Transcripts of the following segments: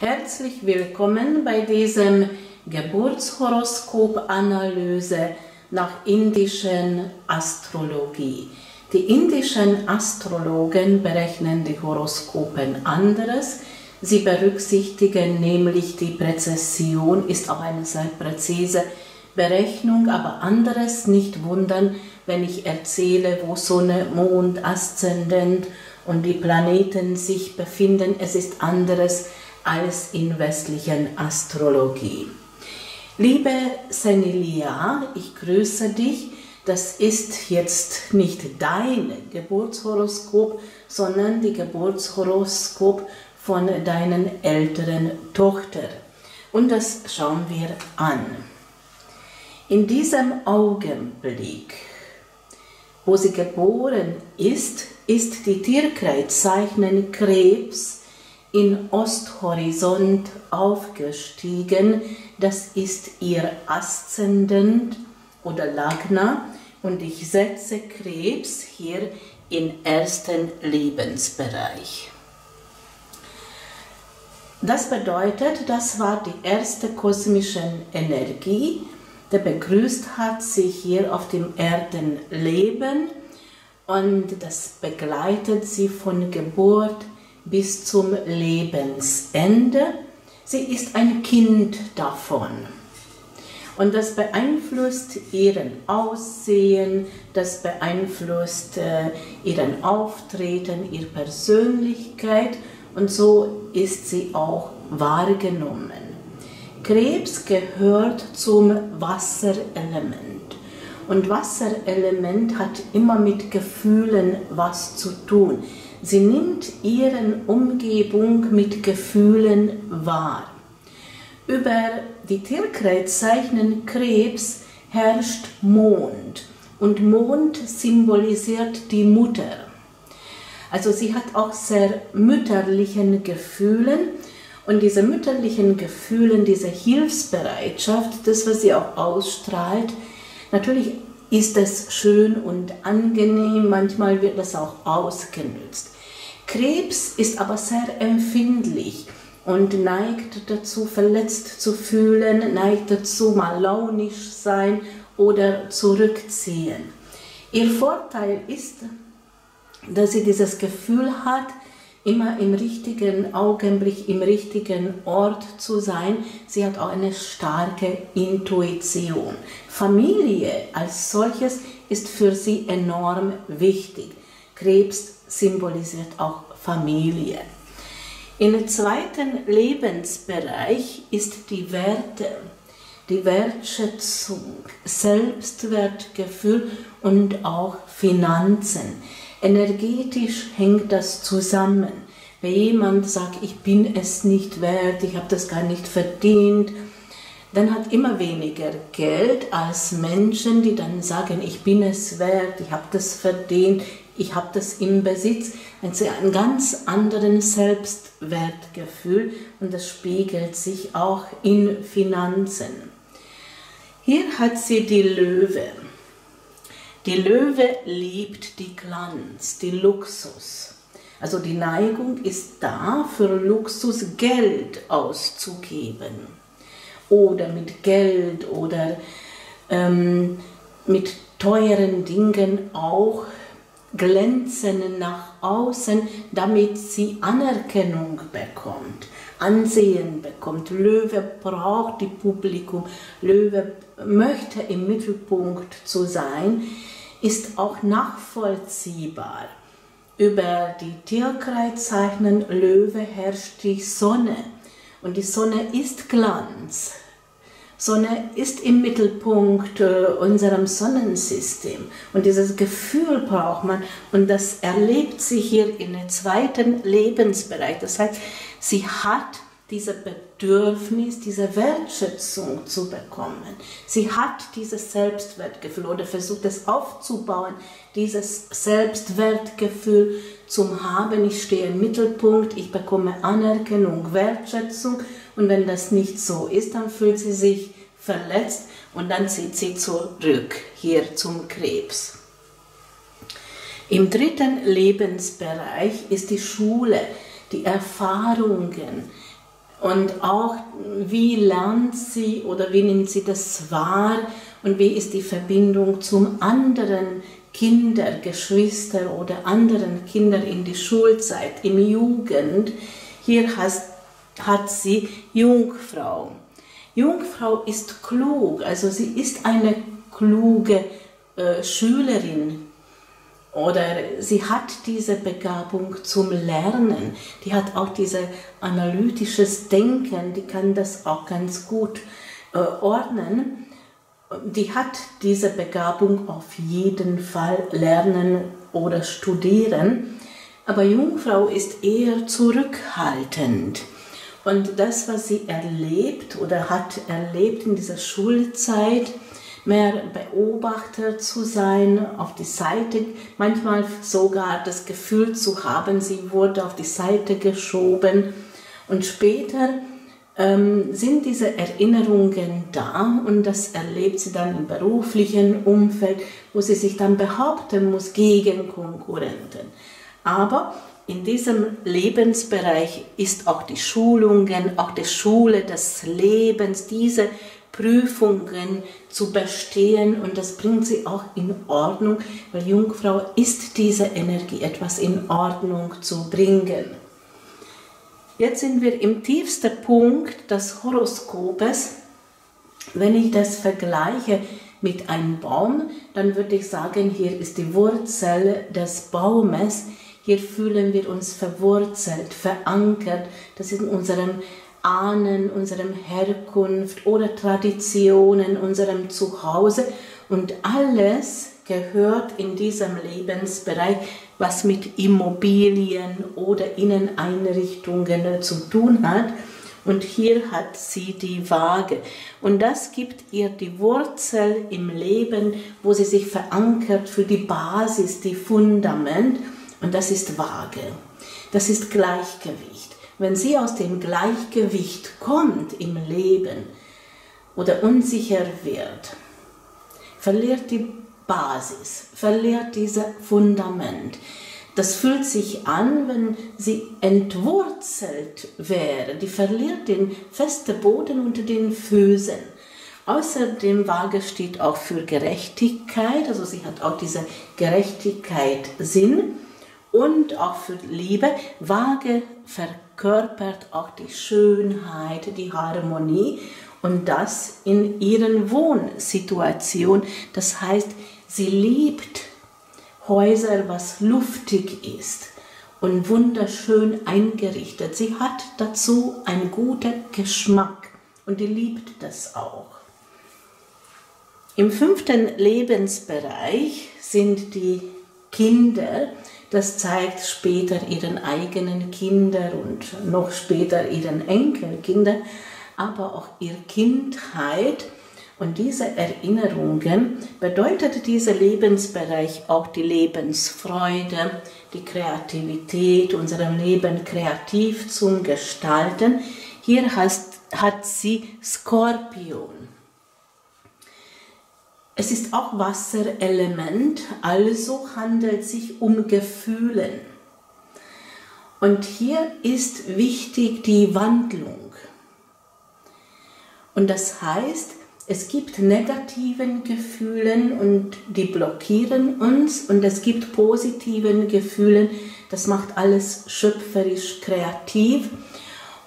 Herzlich willkommen bei diesem Geburtshoroskop-Analyse nach indischen Astrologie. Die indischen Astrologen berechnen die Horoskopen anderes. Sie berücksichtigen nämlich die Präzession, ist auch eine sehr präzise Berechnung, aber anderes nicht wundern, wenn ich erzähle, wo Sonne, Mond, Aszendent und die Planeten sich befinden. Es ist anderes als in westlichen Astrologie. Liebe Senilia, ich grüße dich. Das ist jetzt nicht dein Geburtshoroskop, sondern die Geburtshoroskop von deinen älteren Tochter. Und das schauen wir an. In diesem Augenblick, wo sie geboren ist, ist die Tierkreiszeichen Krebs in Osthorizont aufgestiegen. Das ist ihr Aszendent oder Lagna und ich setze Krebs hier im ersten Lebensbereich. Das bedeutet, das war die erste kosmische Energie, der begrüßt hat sie hier auf dem Erdenleben und das begleitet sie von Geburt bis zum Lebensende. Sie ist ein Kind davon. Und das beeinflusst ihren Aussehen, das beeinflusst äh, ihren Auftreten, ihre Persönlichkeit und so ist sie auch wahrgenommen. Krebs gehört zum Wasserelement. Und Wasserelement hat immer mit Gefühlen was zu tun. Sie nimmt ihren Umgebung mit Gefühlen wahr. Über die Tierkreiszeichen Krebs herrscht Mond und Mond symbolisiert die Mutter. Also sie hat auch sehr mütterlichen Gefühlen und diese mütterlichen Gefühlen, diese Hilfsbereitschaft, das, was sie auch ausstrahlt, natürlich ist es schön und angenehm, manchmal wird das auch ausgenützt. Krebs ist aber sehr empfindlich und neigt dazu, verletzt zu fühlen, neigt dazu, mal launisch sein oder zurückziehen. Ihr Vorteil ist, dass sie dieses Gefühl hat, immer im richtigen Augenblick, im richtigen Ort zu sein. Sie hat auch eine starke Intuition. Familie als solches ist für sie enorm wichtig. Krebs symbolisiert auch Familie. Im zweiten Lebensbereich ist die Werte, die Wertschätzung, Selbstwertgefühl und auch Finanzen. Energetisch hängt das zusammen. Wenn jemand sagt, ich bin es nicht wert, ich habe das gar nicht verdient, dann hat immer weniger Geld als Menschen, die dann sagen, ich bin es wert, ich habe das verdient, ich habe das im Besitz. Also ein ganz anderen Selbstwertgefühl und das spiegelt sich auch in Finanzen. Hier hat sie die Löwe. Die Löwe liebt die Glanz, die Luxus. Also die Neigung ist da, für Luxus Geld auszugeben. Oder mit Geld oder ähm, mit teuren Dingen auch glänzen nach außen, damit sie Anerkennung bekommt, Ansehen bekommt. Löwe braucht die Publikum, Löwe möchte im Mittelpunkt zu sein, ist auch nachvollziehbar. Über die Tierkreiszeichen Löwe herrscht die Sonne und die Sonne ist Glanz. Sonne ist im Mittelpunkt äh, unserem Sonnensystem und dieses Gefühl braucht man und das erlebt sie hier in dem zweiten Lebensbereich. Das heißt, sie hat dieses Bedürfnis, diese Wertschätzung zu bekommen. Sie hat dieses Selbstwertgefühl oder versucht es aufzubauen, dieses Selbstwertgefühl zum Haben. Ich stehe im Mittelpunkt, ich bekomme Anerkennung, Wertschätzung und wenn das nicht so ist, dann fühlt sie sich verletzt und dann zieht sie zurück hier zum Krebs. Im dritten Lebensbereich ist die Schule, die Erfahrungen, Und auch, wie lernt sie oder wie nimmt sie das wahr und wie ist die Verbindung zum anderen Kinder, Geschwister oder anderen Kinder in die Schulzeit, im Jugend. Hier hat, hat sie Jungfrau. Jungfrau ist klug, also sie ist eine kluge äh, Schülerin oder sie hat diese Begabung zum Lernen, die hat auch dieses analytisches Denken, die kann das auch ganz gut äh, ordnen. Die hat diese Begabung auf jeden Fall lernen oder studieren, aber Jungfrau ist eher zurückhaltend. Und das, was sie erlebt oder hat erlebt in dieser Schulzeit, mehr Beobachter zu sein, auf die Seite, manchmal sogar das Gefühl zu haben, sie wurde auf die Seite geschoben. Und später ähm, sind diese Erinnerungen da und das erlebt sie dann im beruflichen Umfeld, wo sie sich dann behaupten muss gegen Konkurrenten. Aber in diesem Lebensbereich ist auch die Schulungen, auch die Schule des Lebens, diese Prüfungen zu bestehen und das bringt sie auch in Ordnung, weil Jungfrau ist diese Energie, etwas in Ordnung zu bringen. Jetzt sind wir im tiefsten Punkt des Horoskopes. Wenn ich das vergleiche mit einem Baum, dann würde ich sagen, hier ist die Wurzel des Baumes. Hier fühlen wir uns verwurzelt, verankert. Das ist in unserem Ahnen, unserem Herkunft oder Traditionen, unserem Zuhause und alles gehört in diesem Lebensbereich, was mit Immobilien oder Inneneinrichtungen zu tun hat. Und hier hat sie die Waage. Und das gibt ihr die Wurzel im Leben, wo sie sich verankert für die Basis, die Fundament. Und das ist Waage. Das ist Gleichgewicht wenn sie aus dem Gleichgewicht kommt im Leben oder unsicher wird, verliert die Basis, verliert dieses Fundament. Das fühlt sich an, wenn sie entwurzelt wäre. Die verliert den festen Boden unter den Füßen. Außerdem Waage steht auch für Gerechtigkeit, also sie hat auch diese Gerechtigkeit Sinn und auch für Liebe. Waage verkörpert auch die Schönheit, die Harmonie und das in ihren Wohnsituation. Das heißt, sie liebt Häuser, was luftig ist und wunderschön eingerichtet. Sie hat dazu einen guten Geschmack und die liebt das auch. Im fünften Lebensbereich sind die Kinder, das zeigt später ihren eigenen Kindern und noch später ihren Enkelkindern, aber auch ihre Kindheit. Und diese Erinnerungen bedeutet dieser Lebensbereich auch die Lebensfreude, die Kreativität, unserem Leben kreativ zum Gestalten. Hier heißt, hat sie Skorpion. Es ist auch Wasserelement, also handelt es sich um Gefühle. Und hier ist wichtig die Wandlung. Und das heißt, es gibt negativen Gefühlen und die blockieren uns und es gibt positiven Gefühlen, das macht alles schöpferisch kreativ.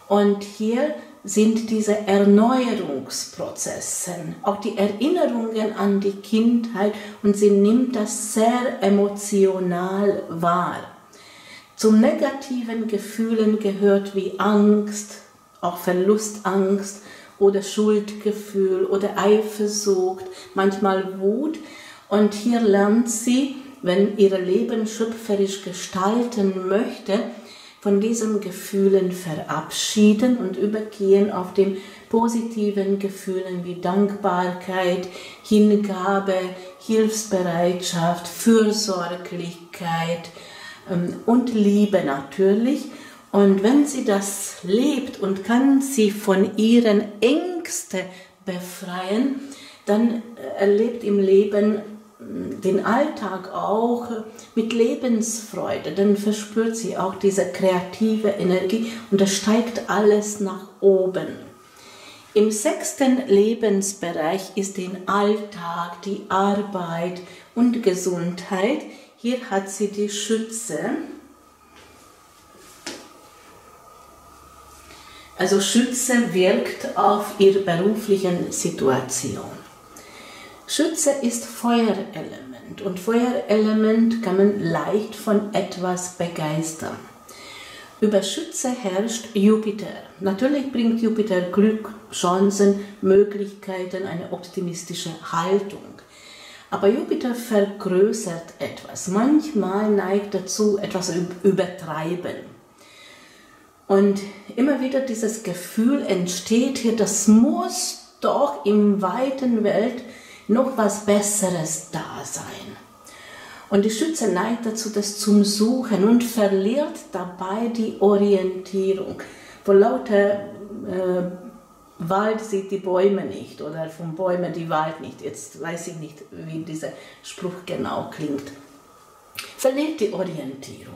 Und hier sind diese Erneuerungsprozesse, auch die Erinnerungen an die Kindheit und sie nimmt das sehr emotional wahr. Zum negativen Gefühlen gehört wie Angst, auch Verlustangst oder Schuldgefühl oder Eifersucht, manchmal Wut. Und hier lernt sie, wenn ihr Leben schöpferisch gestalten möchte, von diesen Gefühlen verabschieden und übergehen auf den positiven Gefühlen wie Dankbarkeit, Hingabe, Hilfsbereitschaft, Fürsorglichkeit ähm, und Liebe natürlich. Und wenn sie das lebt und kann sie von ihren Ängsten befreien, dann erlebt im Leben den Alltag auch mit Lebensfreude, dann verspürt sie auch diese kreative Energie und das steigt alles nach oben. Im sechsten Lebensbereich ist den Alltag, die Arbeit und Gesundheit. Hier hat sie die Schütze. Also Schütze wirkt auf ihre beruflichen Situation. Schütze ist Feuerelement und Feuerelement kann man leicht von etwas begeistern. Über Schütze herrscht Jupiter. Natürlich bringt Jupiter Glück, Chancen, Möglichkeiten, eine optimistische Haltung. Aber Jupiter vergrößert etwas. Manchmal neigt dazu, etwas übertreiben. Und immer wieder dieses Gefühl entsteht hier, das muss doch im weiten Welt noch was Besseres da sein. Und die Schütze neigt dazu, das zum Suchen und verliert dabei die Orientierung. Vor lauter äh, Wald sieht die Bäume nicht oder von Bäumen die Wald nicht. Jetzt weiß ich nicht, wie dieser Spruch genau klingt. Verliert die Orientierung.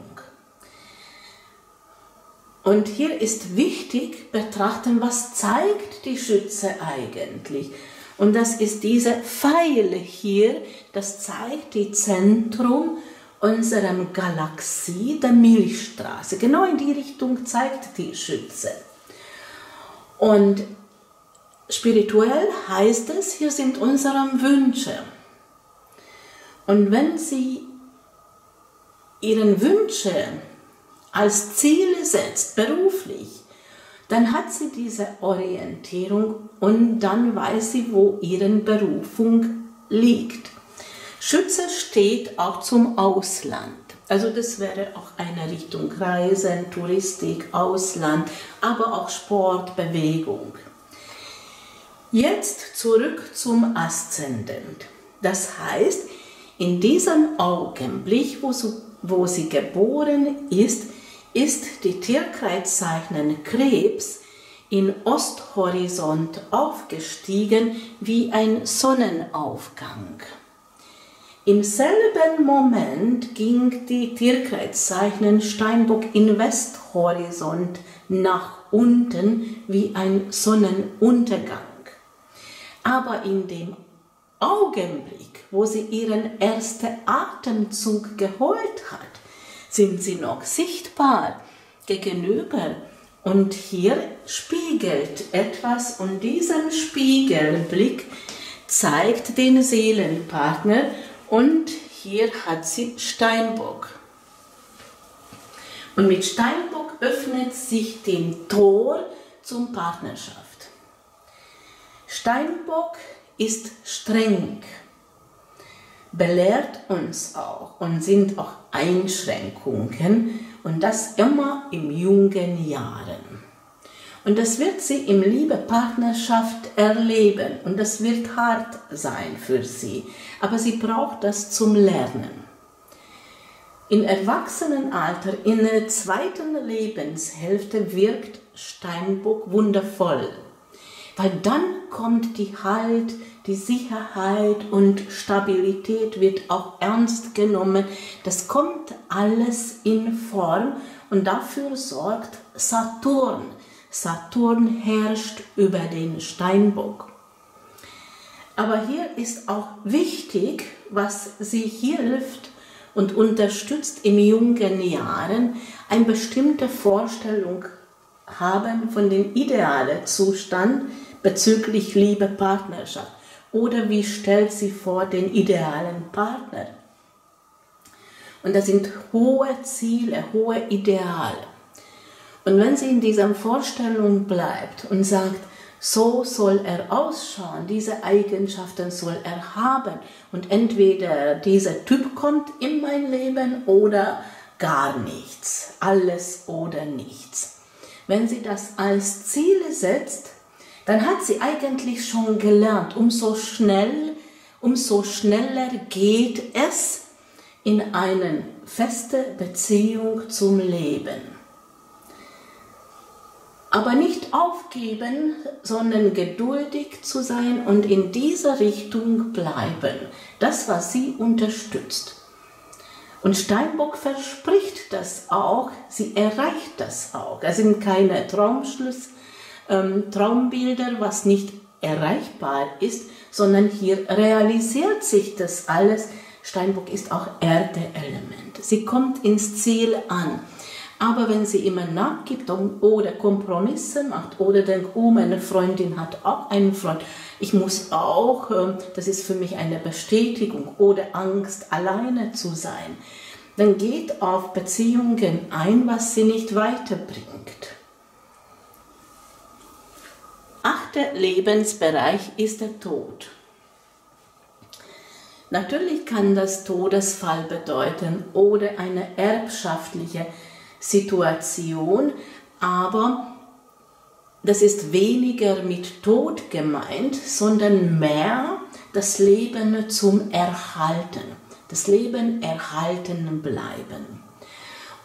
Und hier ist wichtig betrachten, was zeigt die Schütze eigentlich. Und das ist diese Pfeil hier, das zeigt die Zentrum unserer Galaxie, der Milchstraße. Genau in die Richtung zeigt die Schütze. Und spirituell heißt es, hier sind unsere Wünsche. Und wenn Sie Ihren Wünsche als Ziel setzt, beruflich, dann hat sie diese Orientierung und dann weiß sie, wo ihre Berufung liegt. Schütze steht auch zum Ausland. Also das wäre auch eine Richtung Reisen, Touristik, Ausland, aber auch Sport, Bewegung. Jetzt zurück zum Aszendent. Das heißt, in diesem Augenblick, wo, sie geboren ist, ist die Tierkreiszeichen Krebs in Osthorizont aufgestiegen wie ein Sonnenaufgang. Im selben Moment ging die Tierkreiszeichen Steinbock in Westhorizont nach unten wie ein Sonnenuntergang. Aber in dem Augenblick, wo sie ihren ersten Atemzug geholt hat, sind sie noch sichtbar gegenüber. Und hier spiegelt etwas und dieser Spiegelblick zeigt den Seelenpartner und hier hat sie Steinbock. Und mit Steinbock öffnet sich den Tor zum Partnerschaft. Steinbock ist streng belehrt uns auch und sind auch Einschränkungen und das immer im jungen Jahren. Und das wird sie im Liebepartnerschaft erleben und das wird hart sein für sie, aber sie braucht das zum Lernen. Im Erwachsenenalter, in der zweiten Lebenshälfte wirkt Steinbock wundervoll, weil dann kommt die Halt, die Sicherheit und Stabilität wird auch ernst genommen. Das kommt alles in Form und dafür sorgt Saturn. Saturn herrscht über den Steinbock. Aber hier ist auch wichtig, was sie hilft und unterstützt in jungen Jahren, eine bestimmte Vorstellung haben von dem idealen Zustand bezüglich Liebe, Partnerschaft. Oder wie stellt sie vor den idealen Partner? Und das sind hohe Ziele, hohe Ideale. Und wenn sie in dieser Vorstellung bleibt und sagt, so soll er ausschauen, diese Eigenschaften soll er haben und entweder dieser Typ kommt in mein Leben oder gar nichts, alles oder nichts. Wenn sie das als Ziel setzt, dann hat sie eigentlich schon gelernt, umso schnell, umso schneller geht es in eine feste Beziehung zum Leben. Aber nicht aufgeben, sondern geduldig zu sein und in dieser Richtung bleiben. Das, was sie unterstützt. Und Steinbock verspricht das auch, sie erreicht das auch. Es sind keine Traumschluss, ähm, Traumbilder, was nicht erreichbar ist, sondern hier realisiert sich das alles. Steinbock ist auch Erdeelement. Sie kommt ins Ziel an. Aber wenn sie immer nachgibt oder Kompromisse macht oder denkt, oh, meine Freundin hat auch einen Freund, ich muss auch, ähm, das ist für mich eine Bestätigung oder Angst, alleine zu sein, dann geht auf Beziehungen ein, was sie nicht weiterbringt. Achter Lebensbereich ist der Tod. Natürlich kann das Todesfall bedeuten oder eine erbschaftliche Situation, aber das ist weniger mit Tod gemeint, sondern mehr das Leben zum Erhalten, das Leben erhalten bleiben.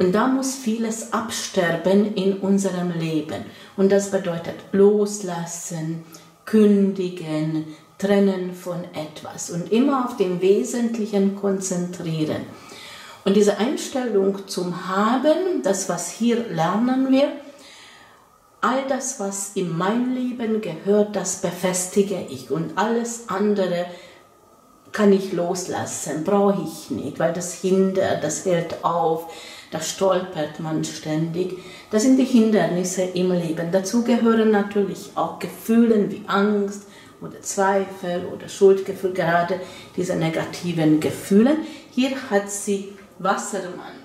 Und da muss vieles absterben in unserem Leben. Und das bedeutet loslassen, kündigen, trennen von etwas und immer auf dem Wesentlichen konzentrieren. Und diese Einstellung zum Haben, das, was hier lernen wir, all das, was in mein Leben gehört, das befestige ich und alles andere kann ich loslassen, brauche ich nicht, weil das hindert, das hält auf, da stolpert man ständig. Das sind die Hindernisse im Leben. Dazu gehören natürlich auch Gefühle wie Angst oder Zweifel oder Schuldgefühl, gerade diese negativen Gefühle. Hier hat sie Wassermann.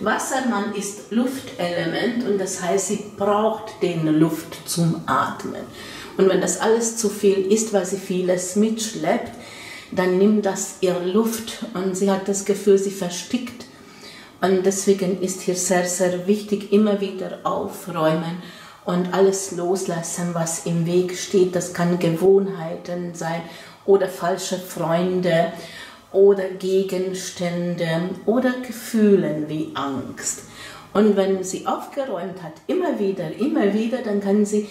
Wassermann ist Luftelement und das heißt, sie braucht den Luft zum Atmen. Und wenn das alles zu viel ist, weil sie vieles mitschleppt, dann nimmt das ihr Luft und sie hat das Gefühl, sie verstickt. Und deswegen ist hier sehr, sehr wichtig, immer wieder aufräumen und alles loslassen, was im Weg steht. Das kann Gewohnheiten sein oder falsche Freunde oder Gegenstände oder Gefühle wie Angst. Und wenn sie aufgeräumt hat, immer wieder, immer wieder, dann kann sie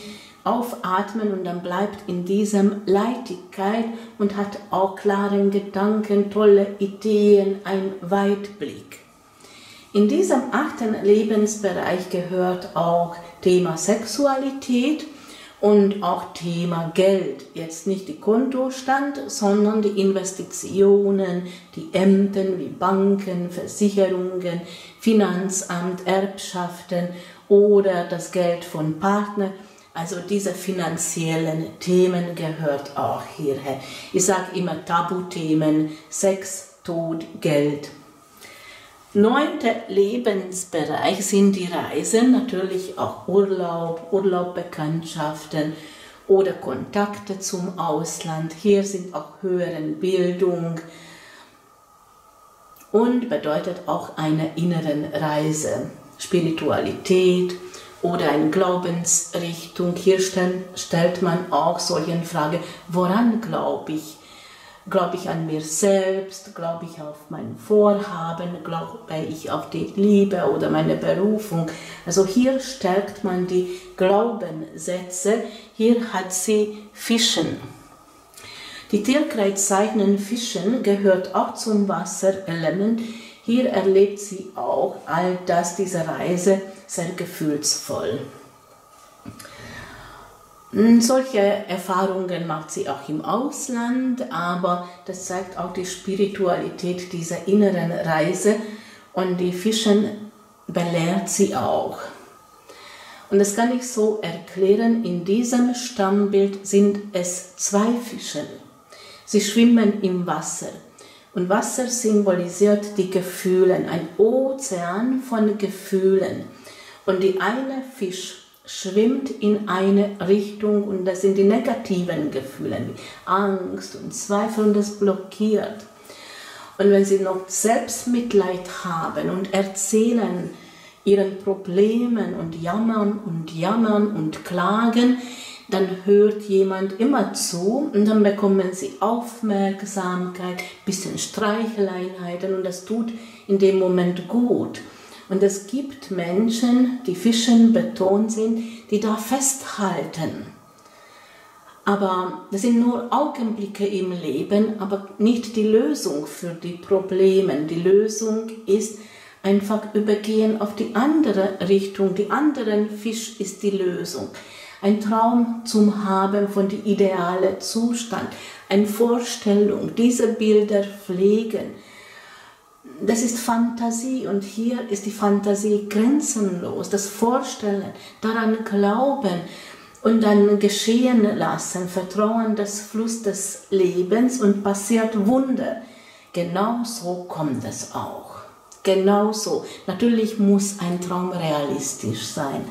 aufatmen und dann bleibt in diesem Leichtigkeit und hat auch klaren Gedanken, tolle Ideen, ein Weitblick. In diesem achten Lebensbereich gehört auch Thema Sexualität und auch Thema Geld. Jetzt nicht die Kontostand, sondern die Investitionen, die Ämter wie Banken, Versicherungen, Finanzamt, Erbschaften oder das Geld von Partnern. Also diese finanziellen Themen gehört auch hierher. Ich sage immer Tabuthemen, Sex, Tod, Geld Neunter Lebensbereich sind die Reisen, natürlich auch Urlaub, Urlaubbekanntschaften oder Kontakte zum Ausland. Hier sind auch höhere Bildung und bedeutet auch eine innere Reise, Spiritualität oder eine Glaubensrichtung. Hier stellt man auch solche Fragen, woran glaube ich? Glaube ich an mir selbst? Glaube ich auf mein Vorhaben? Glaube ich auf die Liebe oder meine Berufung? Also hier stärkt man die Glaubenssätze. Hier hat sie Fischen. Die Tierkreiszeichen Fischen gehört auch zum Wasserelement. Hier erlebt sie auch all das, diese Reise, sehr gefühlsvoll. Hm, solche Erfahrungen macht sie auch im Ausland, aber das zeigt auch die Spiritualität dieser inneren Reise und die Fischen belehrt sie auch. Und das kann ich so erklären, in diesem Stammbild sind es zwei Fischen. Sie schwimmen im Wasser. Und Wasser symbolisiert die Gefühle, ein Ozean von Gefühlen. Und die eine Fisch schwimmt in eine Richtung und das sind die negativen Gefühle wie Angst und Zweifel und das blockiert. Und wenn sie noch Selbstmitleid haben und erzählen ihren Problemen und jammern und jammern und klagen, dann hört jemand immer zu und dann bekommen sie Aufmerksamkeit, bisschen Streicheleinheiten und das tut in dem Moment gut. Und es gibt Menschen, die Fischen betont sind, die da festhalten. Aber das sind nur Augenblicke im Leben, aber nicht die Lösung für die Probleme. Die Lösung ist einfach übergehen auf die andere Richtung. Die anderen Fisch ist die Lösung. Ein Traum zum Haben von dem idealen Zustand, eine Vorstellung, diese Bilder pflegen das ist Fantasie und hier ist die Fantasie grenzenlos. Das Vorstellen, daran glauben und dann geschehen lassen, vertrauen das Fluss des Lebens und passiert Wunder. Genau so kommt es auch. Genau so. Natürlich muss ein Traum realistisch sein,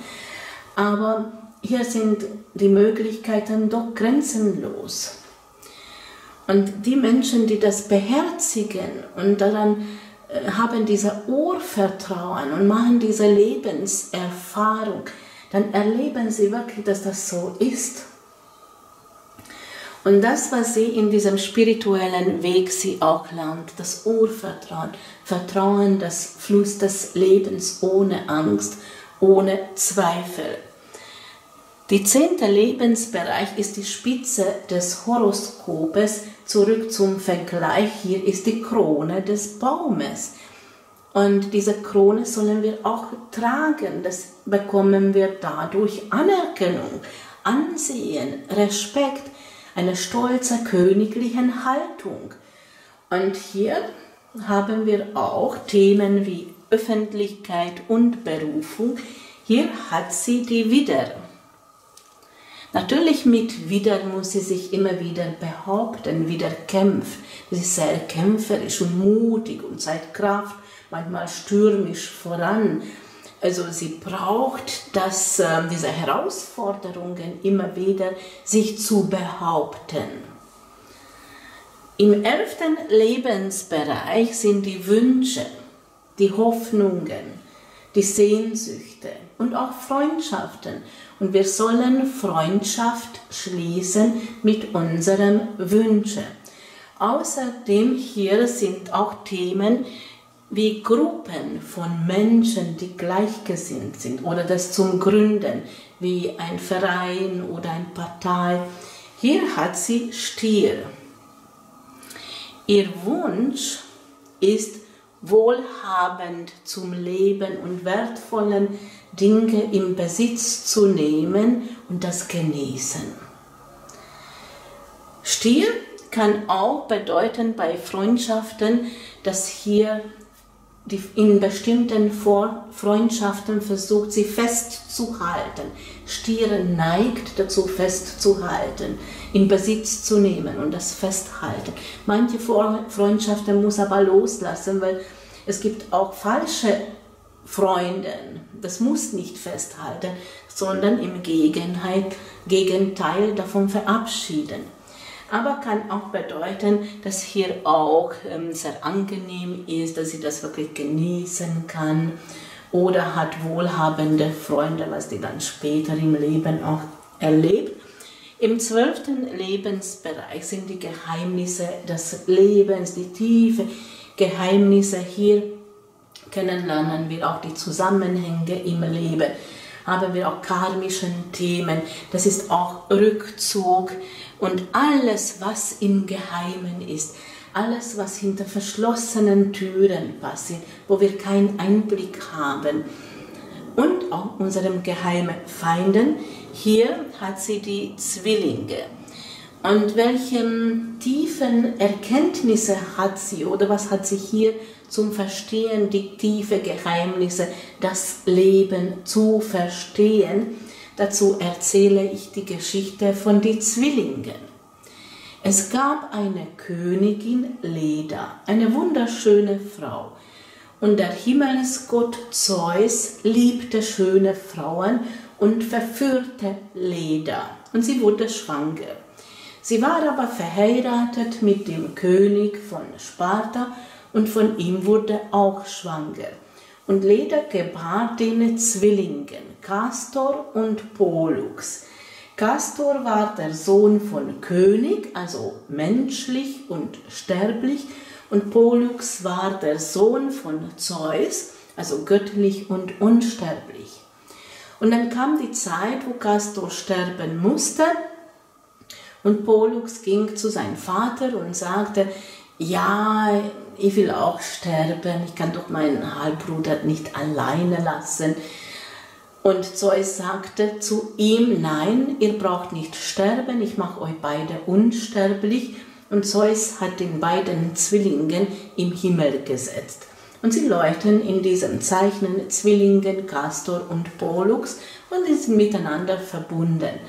aber hier sind die Möglichkeiten doch grenzenlos. Und die Menschen, die das beherzigen und daran haben dieser Urvertrauen und machen diese Lebenserfahrung, dann erleben sie wirklich, dass das so ist. Und das, was sie in diesem spirituellen Weg sie auch lernt, das Urvertrauen, Vertrauen, das Fluss des Lebens ohne Angst, ohne Zweifel. Die zehnte Lebensbereich ist die Spitze des Horoskopes. Zurück zum Vergleich. Hier ist die Krone des Baumes. Und diese Krone sollen wir auch tragen. Das bekommen wir dadurch Anerkennung, Ansehen, Respekt, eine stolze königliche Haltung. Und hier haben wir auch Themen wie Öffentlichkeit und Berufung. Hier hat sie die Widder. Natürlich mit wieder muss sie sich immer wieder behaupten, wieder kämpft. Sie ist sehr kämpferisch und mutig und zeigt Kraft, manchmal stürmisch voran. Also sie braucht das, äh, diese Herausforderungen immer wieder, sich zu behaupten. Im elften Lebensbereich sind die Wünsche, die Hoffnungen, die Sehnsüchte und auch Freundschaften und wir sollen Freundschaft schließen mit unseren Wünschen. Außerdem hier sind auch Themen wie Gruppen von Menschen, die gleichgesinnt sind oder das zum Gründen, wie ein Verein oder eine Partei. Hier hat sie Stier. Ihr Wunsch ist wohlhabend zum Leben und wertvollen Dinge im Besitz zu nehmen und das genießen. Stier kann auch bedeuten bei Freundschaften, dass hier die in bestimmten Freundschaften versucht, sie festzuhalten. Stier neigt dazu, festzuhalten, in Besitz zu nehmen und das festhalten. Manche Freundschaften muss aber loslassen, weil es gibt auch falsche Freunden. Das muss nicht festhalten, sondern im Gegenteil, davon verabschieden. Aber kann auch bedeuten, dass hier auch ähm, sehr angenehm ist, dass sie das wirklich genießen kann oder hat wohlhabende Freunde, was die dann später im Leben auch erlebt. Im zwölften Lebensbereich sind die Geheimnisse des Lebens, die tiefe Geheimnisse hier kennenlernen wir auch die Zusammenhänge im Leben, haben wir auch karmischen Themen, das ist auch Rückzug und alles, was im Geheimen ist, alles, was hinter verschlossenen Türen passiert, wo wir keinen Einblick haben und auch unserem geheimen Feinden. Hier hat sie die Zwillinge. Und welche tiefen Erkenntnisse hat sie oder was hat sie hier zum Verstehen, die tiefe Geheimnisse, das Leben zu verstehen. Dazu erzähle ich die Geschichte von den Zwillingen. Es gab eine Königin Leda, eine wunderschöne Frau. Und der Himmelsgott Zeus liebte schöne Frauen und verführte Leda. Und sie wurde schwanger. Sie war aber verheiratet mit dem König von Sparta und von ihm wurde auch schwanger. Und Leda gebar denen Zwillingen, Castor und Pollux. Castor war der Sohn von König, also menschlich und sterblich, Und Pollux war der Sohn von Zeus, also göttlich und unsterblich. Und dann kam die Zeit, wo Castor sterben musste. Und Pollux ging zu seinem Vater und sagte, ja, ich will auch sterben, ich kann doch meinen Halbbruder nicht alleine lassen. Und Zeus sagte zu ihm, nein, ihr braucht nicht sterben, ich mache euch beide unsterblich. Und Zeus hat den beiden Zwillingen im Himmel gesetzt. Und sie leuchten in diesem Zeichnen Zwillingen Castor und Pollux und sind miteinander verbunden.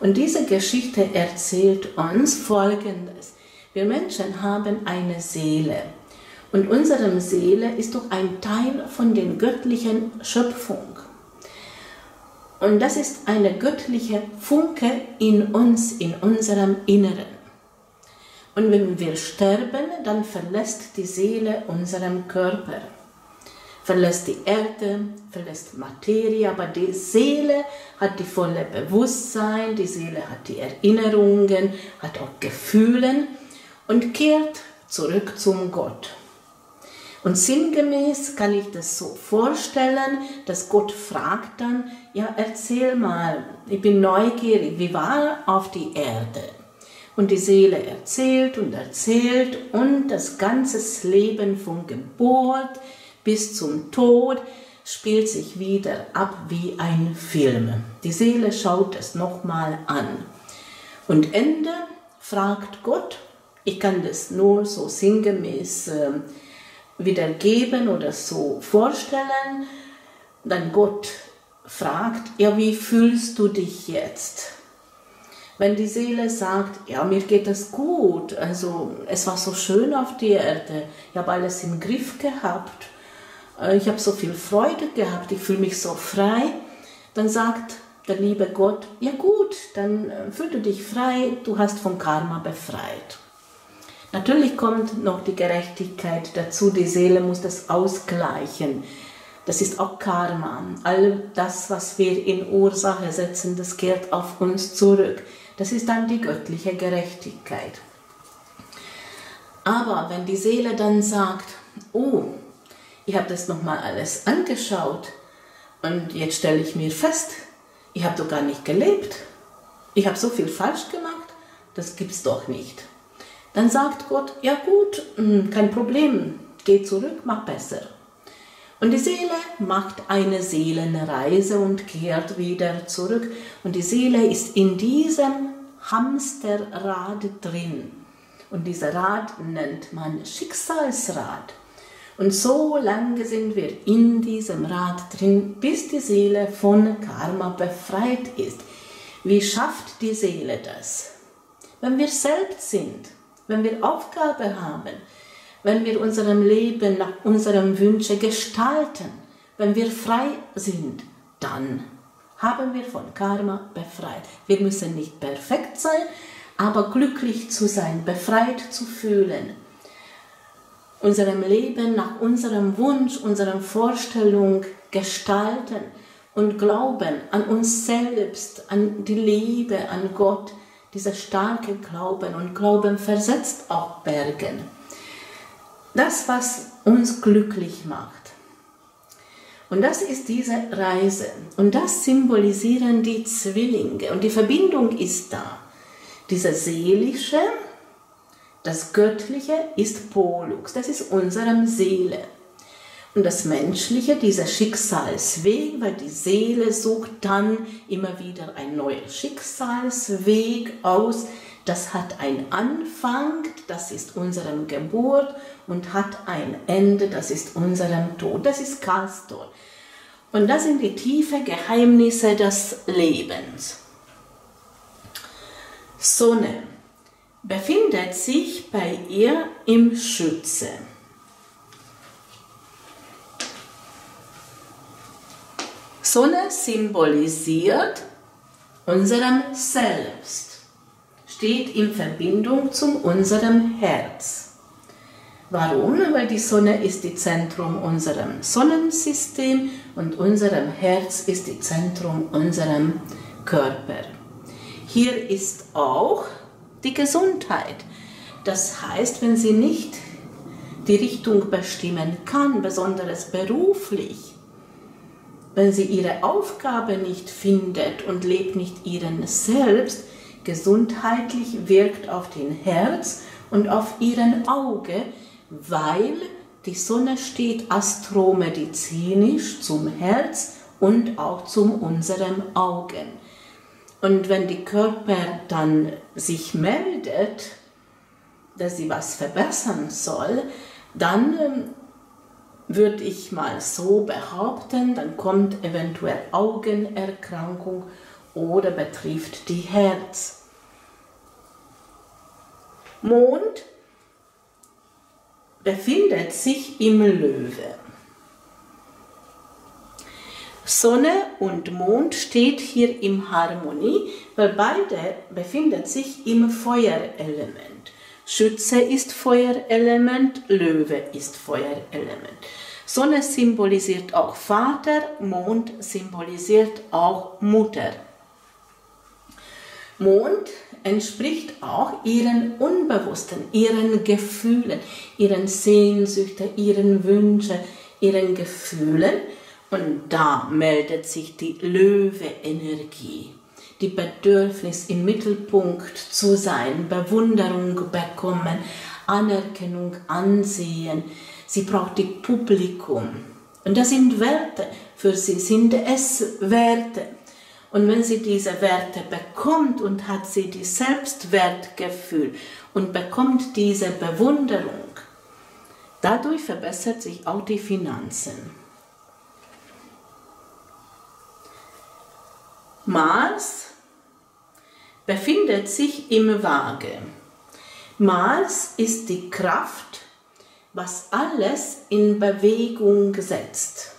Und diese Geschichte erzählt uns Folgendes. Wir Menschen haben eine Seele. Und unsere Seele ist doch ein Teil von der göttlichen Schöpfung. Und das ist eine göttliche Funke in uns, in unserem Inneren. Und wenn wir sterben, dann verlässt die Seele unseren Körper, verlässt die Erde, verlässt Materie, aber die Seele hat die volle Bewusstsein, die Seele hat die Erinnerungen, hat auch Gefühle und kehrt zurück zum Gott. Und sinngemäß kann ich das so vorstellen, dass Gott fragt dann, ja, erzähl mal, ich bin neugierig, wie war auf die Erde? Und die Seele erzählt und erzählt und das ganze Leben von Geburt bis zum Tod spielt sich wieder ab wie ein Film. Die Seele schaut es nochmal an. Und Ende fragt Gott, ich kann das nur so sinngemäß äh, wiedergeben oder so vorstellen, dann Gott fragt, ja, wie fühlst du dich jetzt? Wenn die Seele sagt, ja, mir geht es gut, also es war so schön auf der Erde, ich habe alles im Griff gehabt, äh, ich habe so viel Freude gehabt, ich fühle mich so frei, dann sagt der liebe Gott, ja gut, dann äh, fühl du dich frei, du hast vom Karma befreit. Natürlich kommt noch die Gerechtigkeit dazu, die Seele muss das ausgleichen. Das ist auch Karma. All das, was wir in Ursache setzen, das kehrt auf uns zurück. Das ist dann die göttliche Gerechtigkeit. Aber wenn die Seele dann sagt, oh, ich habe das nochmal alles angeschaut und jetzt stelle ich mir fest, ich habe doch gar nicht gelebt. Ich habe so viel falsch gemacht, das gibt's doch nicht. Dann sagt Gott, ja gut, hm, kein Problem, geh zurück, mach besser. Und die Seele macht eine Seelenreise und kehrt wieder zurück. Und die Seele ist in diesem Hamsterrad drin. Und dieser Rad nennt man Schicksalsrad. Und so lange sind wir in diesem Rad drin, bis die Seele von Karma befreit ist. Wie schafft die Seele das? Wenn wir selbst sind, wenn wir Aufgabe haben, wenn wir unserem Leben nach unserem Wünsche gestalten, wenn wir frei sind, dann haben wir von Karma befreit. Wir müssen nicht perfekt sein, aber glücklich zu sein, befreit zu fühlen, unserem Leben nach unserem Wunsch, unserer Vorstellung gestalten und glauben an uns selbst, an die Liebe, an Gott, dieser starke Glauben und Glauben versetzt auch Bergen. Das, was uns glücklich macht. Und das ist diese Reise. Und das symbolisieren die Zwillinge. Und die Verbindung ist da. Dieser seelische, das Göttliche ist Polux. Das ist unsere Seele. Und das Menschliche, dieser Schicksalsweg, weil die Seele sucht dann immer wieder ein neuer Schicksalsweg aus. Das hat einen Anfang, das ist unsere Geburt und hat ein Ende, das ist unserem Tod. Das ist Castor. Und das sind die tiefen Geheimnisse des Lebens. Sonne befindet sich bei ihr im Schütze. Sonne symbolisiert unserem Selbst, steht in Verbindung zu unserem Herz. Warum? Weil die Sonne ist das Zentrum unserem Sonnensystem und unserem Herz ist das Zentrum unserem Körper. Hier ist auch die Gesundheit. Das heißt, wenn Sie nicht die Richtung bestimmen kann, besonders beruflich, wenn sie ihre Aufgabe nicht findet und lebt nicht ihren Selbst, gesundheitlich wirkt auf den Herz und auf ihren Auge, weil die Sonne steht astromedizinisch zum Herz und auch zu unserem Augen. Und wenn die Körper dann sich meldet, dass sie was verbessern soll, dann ähm, würde ich mal so behaupten, dann kommt eventuell Augenerkrankung oder betrifft die Herz. Mond befindet sich im Löwe. Sonne und Mond steht hier in Harmonie, weil beide befinden sich im Feuerelement. Schütze ist Feuerelement, Löwe ist Feuerelement. Sonne symbolisiert auch Vater, Mond symbolisiert auch Mutter. Mond entspricht auch ihren Unbewussten, ihren Gefühlen, ihren Sehnsüchten, ihren Wünschen, ihren Gefühlen. Und da meldet sich die Löwe-Energie die Bedürfnis im Mittelpunkt zu sein, Bewunderung bekommen, Anerkennung, Ansehen. Sie braucht die Publikum. Und das sind Werte. Für sie sind es Werte. Und wenn sie diese Werte bekommt und hat sie die Selbstwertgefühl und bekommt diese Bewunderung, dadurch verbessert sich auch die Finanzen. Mars befindet sich im Waage. Mars ist die Kraft, was alles in Bewegung setzt.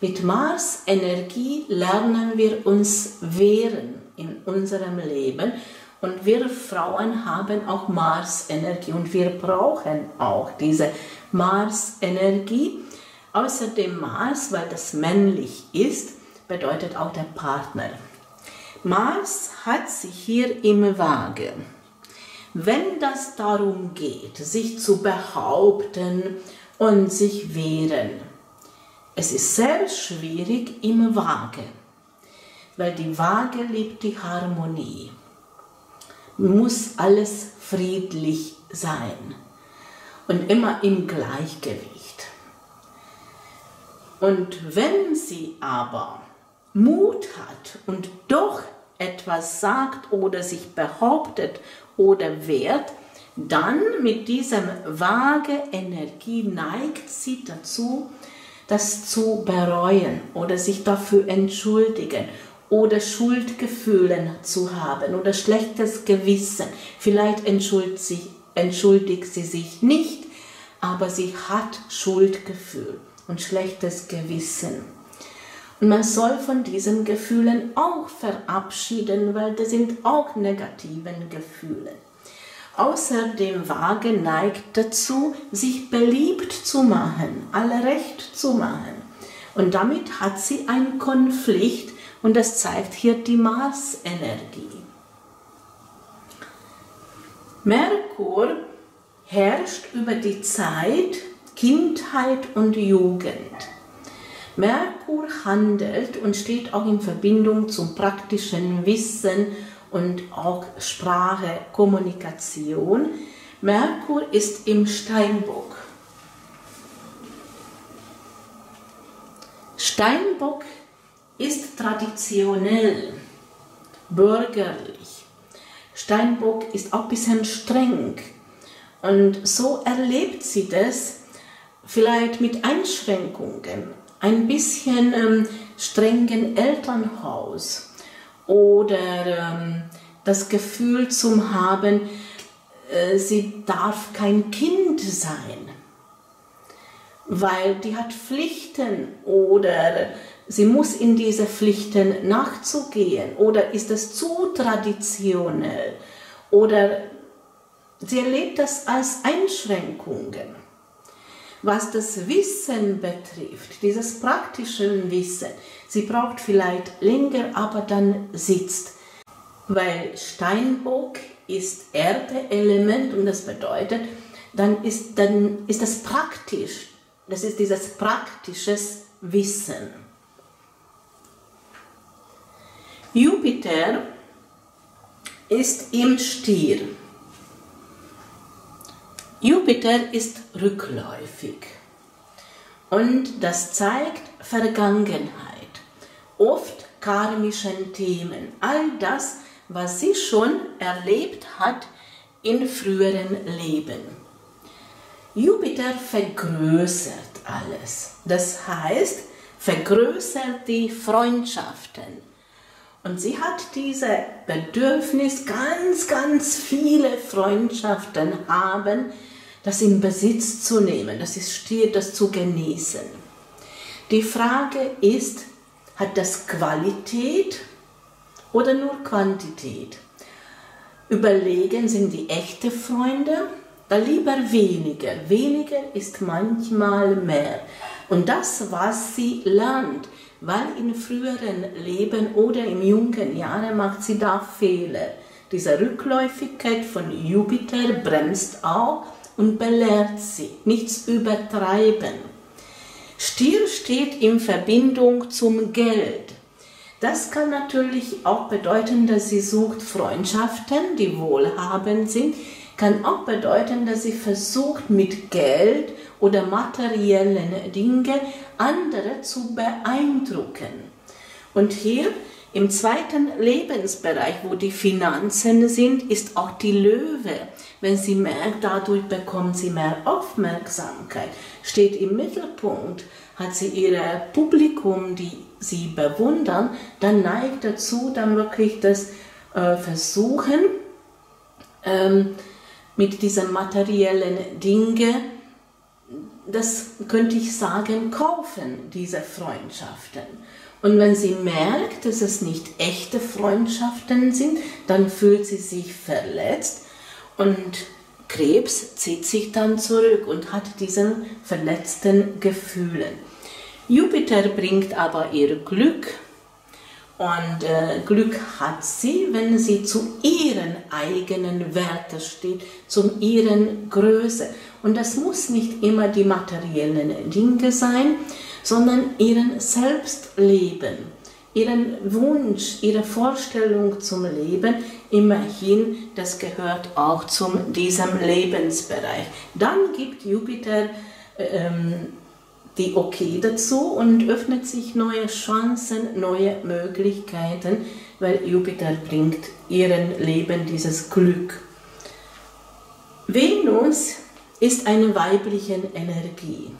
Mit Mars Energie lernen wir uns wehren in unserem Leben und wir Frauen haben auch Mars Energie und wir brauchen auch diese Mars Energie. Außerdem Mars, weil das männlich ist, bedeutet auch der Partner. Mars hat sich hier im Waage. Wenn das darum geht, sich zu behaupten und sich wehren, es ist sehr schwierig im Waage, weil die Waage liebt die Harmonie. Muss alles friedlich sein und immer im Gleichgewicht. Und wenn sie aber Mut hat und doch etwas sagt oder sich behauptet oder wehrt, dann mit diesem vage Energie neigt sie dazu, das zu bereuen oder sich dafür entschuldigen oder Schuldgefühle zu haben oder schlechtes Gewissen. Vielleicht entschuldigt sie, entschuldigt sie sich nicht, aber sie hat Schuldgefühl und schlechtes Gewissen. Man soll von diesen Gefühlen auch verabschieden, weil das sind auch negativen Gefühle. Außerdem Waage neigt dazu, sich beliebt zu machen, alle recht zu machen. Und damit hat sie einen Konflikt und das zeigt hier die Marsenergie. Merkur herrscht über die Zeit, Kindheit und Jugend. Merkur handelt und steht auch in Verbindung zum praktischen Wissen und auch Sprache, Kommunikation. Merkur ist im Steinbock. Steinbock ist traditionell, bürgerlich. Steinbock ist auch ein bisschen streng. Und so erlebt sie das vielleicht mit Einschränkungen ein bisschen ähm, strengen Elternhaus oder ähm, das Gefühl zu haben, äh, sie darf kein Kind sein, weil die hat Pflichten oder sie muss in diese Pflichten nachzugehen oder ist es zu traditionell? Oder sie erlebt das als Einschränkungen was das Wissen betrifft, dieses praktische Wissen, sie braucht vielleicht länger, aber dann sitzt. Weil Steinbock ist Erdeelement und das bedeutet, dann ist, dann ist das praktisch. Das ist dieses praktisches Wissen. Jupiter ist im Stier. Jupiter ist rückläufig. Und das zeigt Vergangenheit, oft karmischen Themen, all das, was sie schon erlebt hat in früheren Leben. Jupiter vergrößert alles, das heißt, vergrößert die Freundschaften, und sie hat dieses Bedürfnis, ganz, ganz viele Freundschaften haben, das in Besitz zu nehmen, das ist steht, das zu genießen. Die Frage ist, hat das Qualität oder nur Quantität? Überlegen, sind die echte Freunde? Da lieber weniger. Weniger ist manchmal mehr. Und das, was sie lernt, weil in früheren Leben oder im jungen Jahre macht sie da Fehler. Diese Rückläufigkeit von Jupiter bremst auch und belehrt sie, nichts übertreiben. Stier steht in Verbindung zum Geld. Das kann natürlich auch bedeuten, dass sie sucht Freundschaften, die wohlhabend sind, kann auch bedeuten, dass sie versucht mit Geld oder materiellen Dingen andere zu beeindrucken. Und hier im zweiten Lebensbereich, wo die Finanzen sind, ist auch die Löwe. Wenn sie merkt, dadurch bekommt sie mehr Aufmerksamkeit, steht im Mittelpunkt, hat sie ihr Publikum, die sie bewundern, dann neigt dazu, dann wirklich das äh, Versuchen, ähm, mit diesen materiellen Dingen das könnte ich sagen, kaufen diese Freundschaften. Und wenn sie merkt, dass es nicht echte Freundschaften sind, dann fühlt sie sich verletzt und Krebs zieht sich dann zurück und hat diesen verletzten Gefühlen. Jupiter bringt aber ihr Glück und äh, Glück hat sie, wenn sie zu ihren eigenen Werten steht, zu ihren Größe. Und das muss nicht immer die materiellen Dinge sein, sondern ihren Selbstleben, ihren Wunsch, ihre Vorstellung zum Leben. Immerhin, das gehört auch zu diesem Lebensbereich. Dann gibt Jupiter ähm, die Okay dazu und öffnet sich neue Chancen, neue Möglichkeiten, weil Jupiter bringt ihren Leben dieses Glück. Venus ist eine weibliche Energie.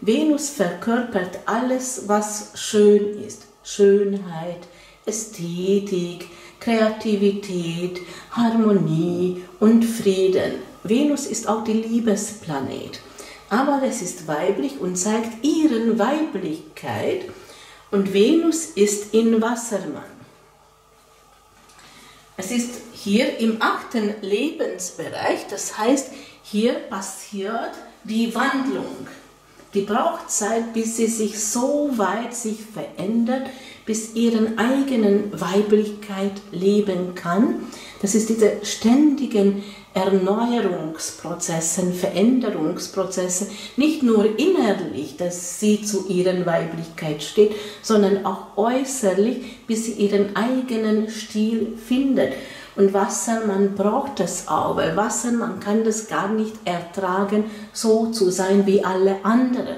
Venus verkörpert alles, was schön ist. Schönheit, Ästhetik, Kreativität, Harmonie und Frieden. Venus ist auch die Liebesplanet aber es ist weiblich und zeigt ihren Weiblichkeit und Venus ist in Wassermann. Es ist hier im achten Lebensbereich, das heißt, hier passiert die Wandlung. Die braucht Zeit, bis sie sich so weit sich verändert, bis ihren eigenen Weiblichkeit leben kann. Das ist diese ständigen Erneuerungsprozessen, Veränderungsprozesse, nicht nur innerlich, dass sie zu ihren Weiblichkeit steht, sondern auch äußerlich, bis sie ihren eigenen Stil findet. Und Wassermann braucht das auch, weil Wassermann kann das gar nicht ertragen, so zu sein wie alle anderen.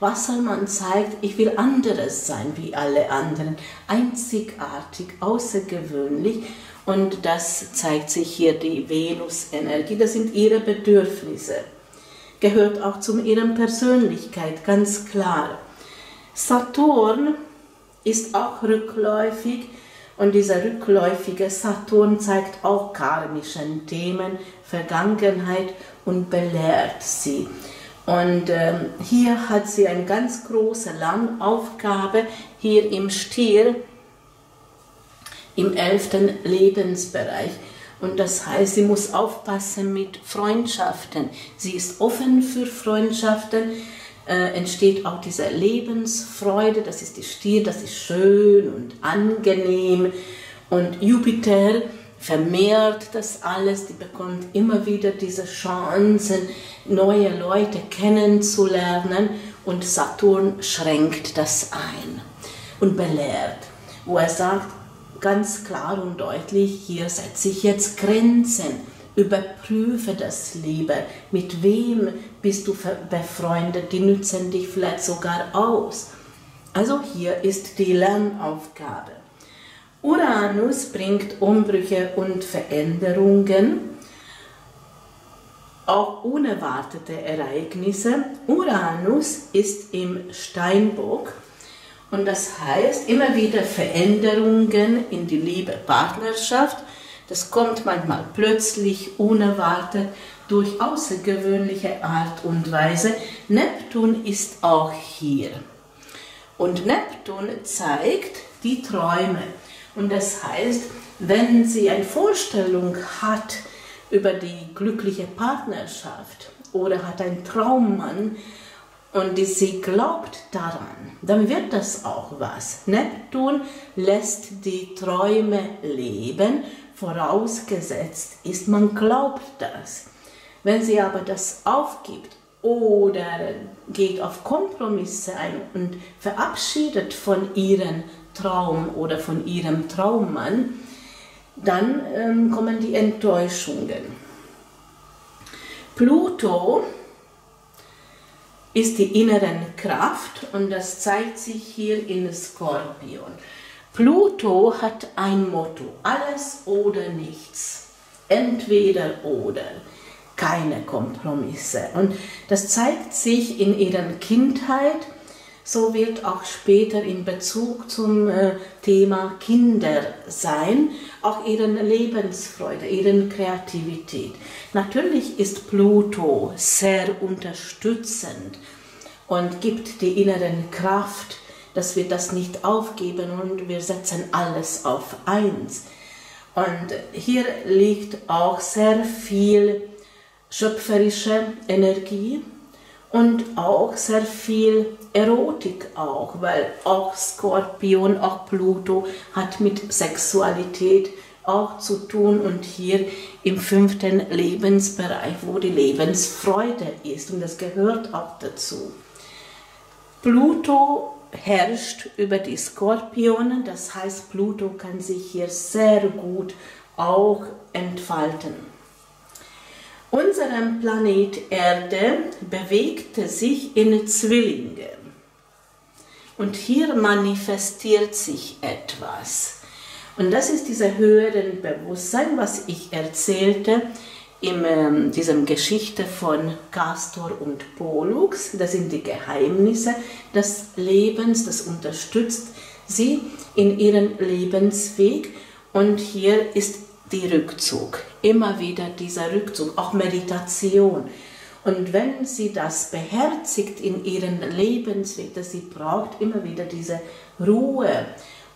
Wassermann zeigt, ich will anderes sein wie alle anderen, einzigartig, außergewöhnlich und das zeigt sich hier die Venus-Energie. Das sind ihre Bedürfnisse. Gehört auch zu ihrer Persönlichkeit, ganz klar. Saturn ist auch rückläufig und dieser rückläufige Saturn zeigt auch karmischen Themen, Vergangenheit und belehrt sie. Und ähm, hier hat sie eine ganz große Lernaufgabe, hier im Stier im elften Lebensbereich. Und das heißt, sie muss aufpassen mit Freundschaften. Sie ist offen für Freundschaften. Äh, entsteht auch diese Lebensfreude, das ist die Stier, das ist schön und angenehm. Und Jupiter vermehrt das alles, die bekommt immer wieder diese Chancen, neue Leute kennenzulernen und Saturn schränkt das ein und belehrt, wo er sagt ganz klar und deutlich, hier setze ich jetzt Grenzen, überprüfe das lieber, mit wem bist du befreundet, die nützen dich vielleicht sogar aus. Also hier ist die Lernaufgabe. Uranus bringt Umbrüche und Veränderungen auch unerwartete Ereignisse. Uranus ist im Steinbock und das heißt immer wieder Veränderungen in die Liebe, Partnerschaft. Das kommt manchmal plötzlich, unerwartet, durch außergewöhnliche Art und Weise. Neptun ist auch hier. Und Neptun zeigt die Träume. Und das heißt, wenn sie eine Vorstellung hat, über die glückliche Partnerschaft oder hat einen Traummann und sie glaubt daran, dann wird das auch was. Neptun lässt die Träume leben, vorausgesetzt ist, man glaubt das. Wenn sie aber das aufgibt oder geht auf Kompromisse ein und verabschiedet von ihrem Traum oder von ihrem Traummann, dann ähm, kommen die Enttäuschungen. Pluto ist die inneren Kraft und das zeigt sich hier in Skorpion. Pluto hat ein Motto, alles oder nichts, entweder oder, keine Kompromisse. Und das zeigt sich in ihrer Kindheit, so wird auch später in Bezug zum äh, Thema Kinder sein, auch ihren Lebensfreude, ihren Kreativität. Natürlich ist Pluto sehr unterstützend und gibt die inneren Kraft, dass wir das nicht aufgeben und wir setzen alles auf eins. Und hier liegt auch sehr viel schöpferische Energie und auch sehr viel Erotik auch, weil auch Skorpion, auch Pluto hat mit Sexualität auch zu tun und hier im fünften Lebensbereich, wo die Lebensfreude ist und das gehört auch dazu. Pluto herrscht über die Skorpionen, das heißt Pluto kann sich hier sehr gut auch entfalten. Unserem Planet Erde bewegte sich in Zwillinge. Und hier manifestiert sich etwas. Und das ist dieser höheren Bewusstsein, was ich erzählte in ähm, diesem Geschichte von Castor und Pollux. Das sind die Geheimnisse des Lebens, das unterstützt sie in ihrem Lebensweg. Und hier ist die Rückzug, immer wieder dieser Rückzug, auch Meditation. Und wenn sie das beherzigt in ihren Lebensweg, dass sie braucht immer wieder diese Ruhe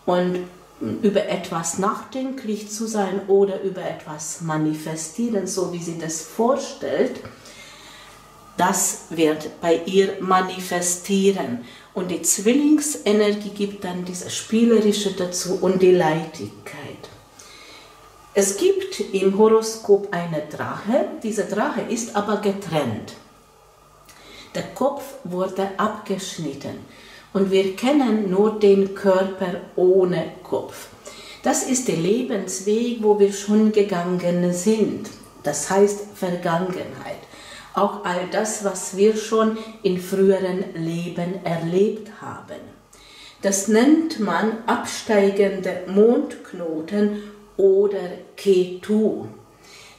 und über etwas nachdenklich zu sein oder über etwas manifestieren, so wie sie das vorstellt, das wird bei ihr manifestieren. Und die Zwillingsenergie gibt dann diese Spielerische dazu und die Leichtigkeit. Es gibt im Horoskop eine Drache, diese Drache ist aber getrennt. Der Kopf wurde abgeschnitten und wir kennen nur den Körper ohne Kopf. Das ist der Lebensweg, wo wir schon gegangen sind. Das heißt Vergangenheit. Auch all das, was wir schon in früheren Leben erlebt haben. Das nennt man absteigende Mondknoten oder Ketu.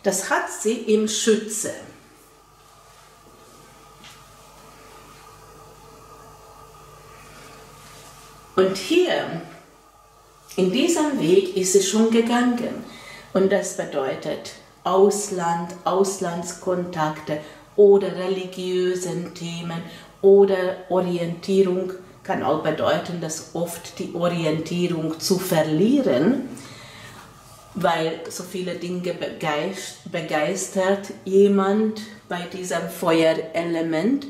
Das hat sie im Schütze. Und hier, in diesem Weg ist sie schon gegangen. Und das bedeutet Ausland, Auslandskontakte oder religiösen Themen oder Orientierung kann auch bedeuten, dass oft die Orientierung zu verlieren weil so viele Dinge begeistert jemand bei diesem Feuerelement.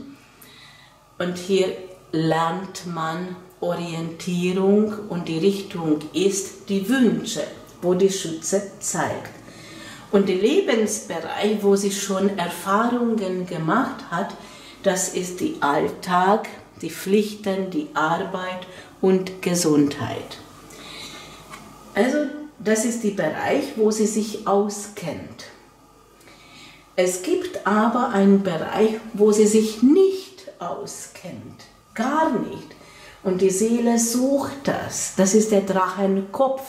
Und hier lernt man Orientierung und die Richtung ist die Wünsche wo die Schütze zeigt. Und der Lebensbereich, wo sie schon Erfahrungen gemacht hat, das ist die Alltag, die Pflichten, die Arbeit und Gesundheit. Also das ist der Bereich, wo sie sich auskennt. Es gibt aber einen Bereich, wo sie sich nicht auskennt, gar nicht. Und die Seele sucht das. Das ist der Drachenkopf.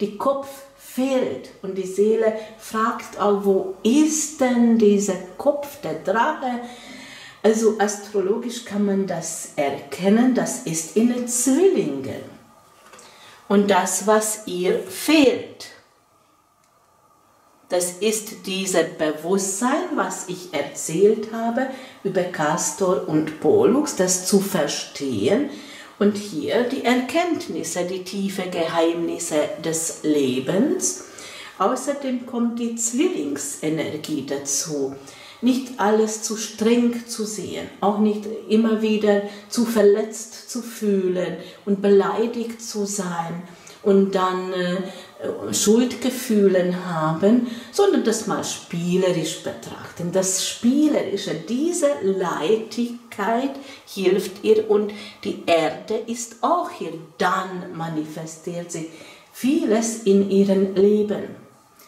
Die Kopf fehlt und die Seele fragt auch, wo ist denn dieser Kopf, der Drache? Also astrologisch kann man das erkennen, das ist in den Zwillingen. Und das, was ihr fehlt, das ist dieses Bewusstsein, was ich erzählt habe über Castor und Pollux, das zu verstehen, und hier die Erkenntnisse, die tiefe Geheimnisse des Lebens. Außerdem kommt die Zwillingsenergie dazu. Nicht alles zu streng zu sehen, auch nicht immer wieder zu verletzt zu fühlen und beleidigt zu sein und dann äh, Schuldgefühlen haben, sondern das mal spielerisch betrachten. Das Spielerische, diese Leichtigkeit hilft ihr und die Erde ist auch hier. Dann manifestiert sie vieles in ihrem Leben.